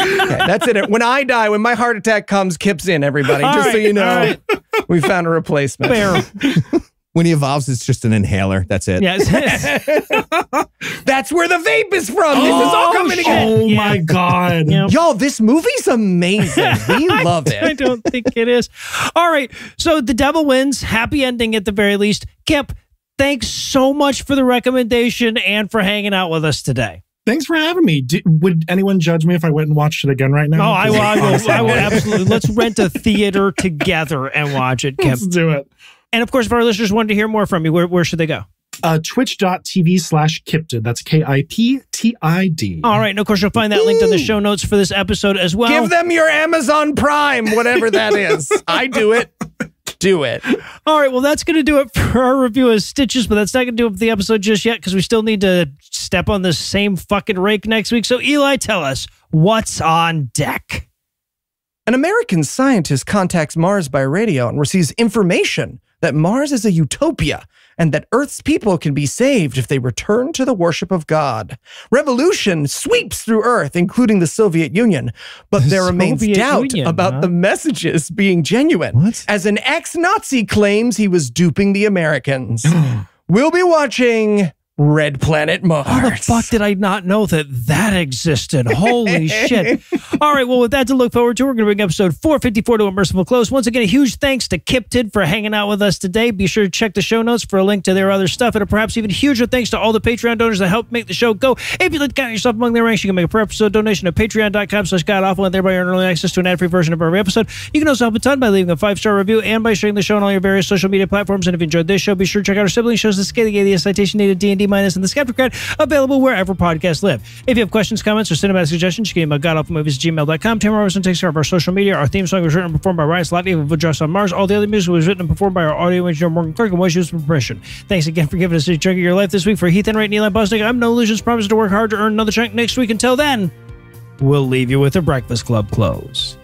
Okay, that's it. When I die, when my heart attack comes, Kip's in, everybody. All just so you know, all right. we found a replacement. Fair. When he evolves, it's just an inhaler. That's it. yes. That's where the vape is from. this is all oh, coming shit. together. oh Yeah. my God. Yeah. Y'all, this movie's amazing. We love it. I it. don't think it is. All right. So the devil wins. Happy ending at the very least. Kip, thanks so much for the recommendation and for hanging out with us today. Thanks for having me. Do, would anyone judge me if I went and watched it again right now? Oh, I will, I will, I will absolutely. Let's rent a theater together and watch it, Kip. Let's do it. And of course, if our listeners wanted to hear more from you, where, where should they go? Uh, Twitch.tv slash Kiptid. That's K I P T I D. All right. And of course, you'll find that linked in the show notes for this episode as well. Give them your Amazon Prime, whatever that is. I do it. Do it. All right. Well, that's going to do it for our review of Stitches, but that's not going to do it for the episode just yet because we still need to step on the same fucking rake next week. So, Eli, tell us what's on deck. An American scientist contacts Mars by radio and receives information that Mars is a utopia and that Earth's people can be saved if they return to the worship of God. Revolution sweeps through Earth, including the Soviet Union, but there remains doubt Union, about huh? the messages being genuine. What? As an ex Nazi claims he was duping the Americans. we'll be watching Red Planet Mars. How the fuck did I not know that that existed? Holy shit. All right, well, with that to look forward to, we're going to bring episode 454 to a merciful close. Once again, a huge thanks to Kiptid for hanging out with us today. Be sure to check the show notes for a link to their other stuff, and a perhaps even huger thanks to all the Patreon donors that help make the show go. If you'd like to count yourself among their ranks, you can make a per episode donation at patreon.com slash godawful and thereby earn early access to an ad-free version of every episode. You can also help a ton by leaving a five-star review and by sharing the show on all your various social media platforms. And if you enjoyed this show, be sure to check out our sibling shows, The Scaly Gay, The Citation Needed, D&D Minus, and The Skepticrat, available wherever podcasts live. If you have questions, comments, or cinematic suggestions, you can email godawfulmovies gmail.com. Tim Robertson takes care of our social media. Our theme song was written and performed by Ryan Slotnick of Address on Mars. All the other music was written and performed by our audio engineer, Morgan Clark, and was used with permission. Thanks again for giving us a chunk of your life this week. For Heath Enwright Eli Bosnick, I'm Noah Lugeons, promise to work hard to earn another chunk next week. Until then, we'll leave you with a Breakfast Club close.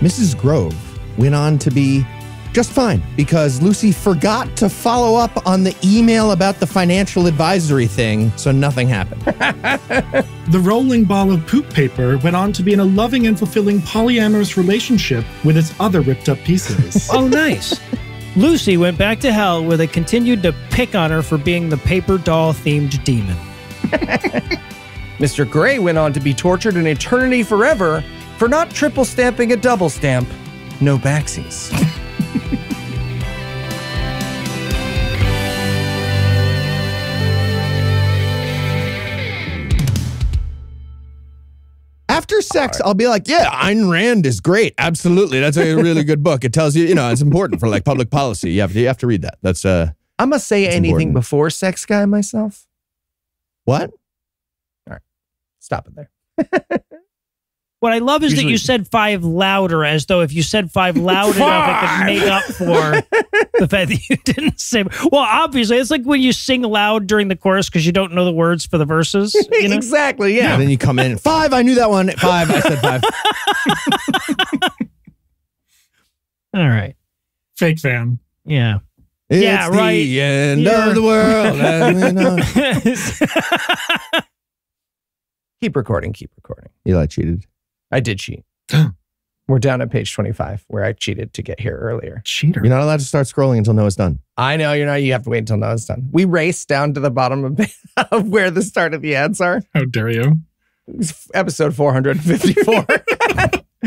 Mrs. Grove went on to be just fine because Lucy forgot to follow up on the email about the financial advisory thing, so nothing happened. The rolling ball of poop paper went on to be in a loving and fulfilling polyamorous relationship with its other ripped up pieces. Oh, nice. Lucy went back to hell where they continued to pick on her for being the paper doll themed demon. Mr. Gray went on to be tortured in eternity forever for not triple stamping a double stamp. No backsies. After sex, I'll be like, yeah, Ayn Rand is great. Absolutely. That's a really good book. It tells you, you know, it's important for like public policy. You have to, you have to read that. That's uh I'm gonna say anything important. before sex guy myself. what? All right. Stop it there. What I love is that you said five louder, as though if you said five loud enough, it could make up for the fact that you didn't say. Well, obviously, it's like when you sing loud during the chorus because you don't know the words for the verses. You know? exactly, yeah. And then you come in five. I knew that one. Five. I said five. All right. Fake fan. Yeah. It's Yeah, right. End You're- of the world. as we know it. Keep recording, keep recording. Eli cheated. I did cheat. We're down at page 25 where I cheated to get here earlier. Cheater. You're not allowed to start scrolling until Noah's done. I know you're not, you have to wait until now it's done. We race down to the bottom of, of where the start of the ads are. How dare you? It's episode 454.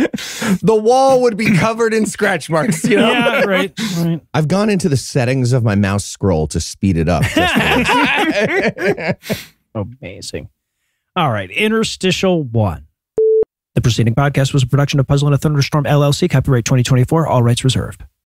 the wall would be covered in scratch marks, you know? yeah, right. right. I've gone into the settings of my mouse scroll to speed it up. just Amazing. All right. Interstitial one. The preceding podcast was a production of Puzzle and a Thunderstorm LLC, copyright 2024, all rights reserved.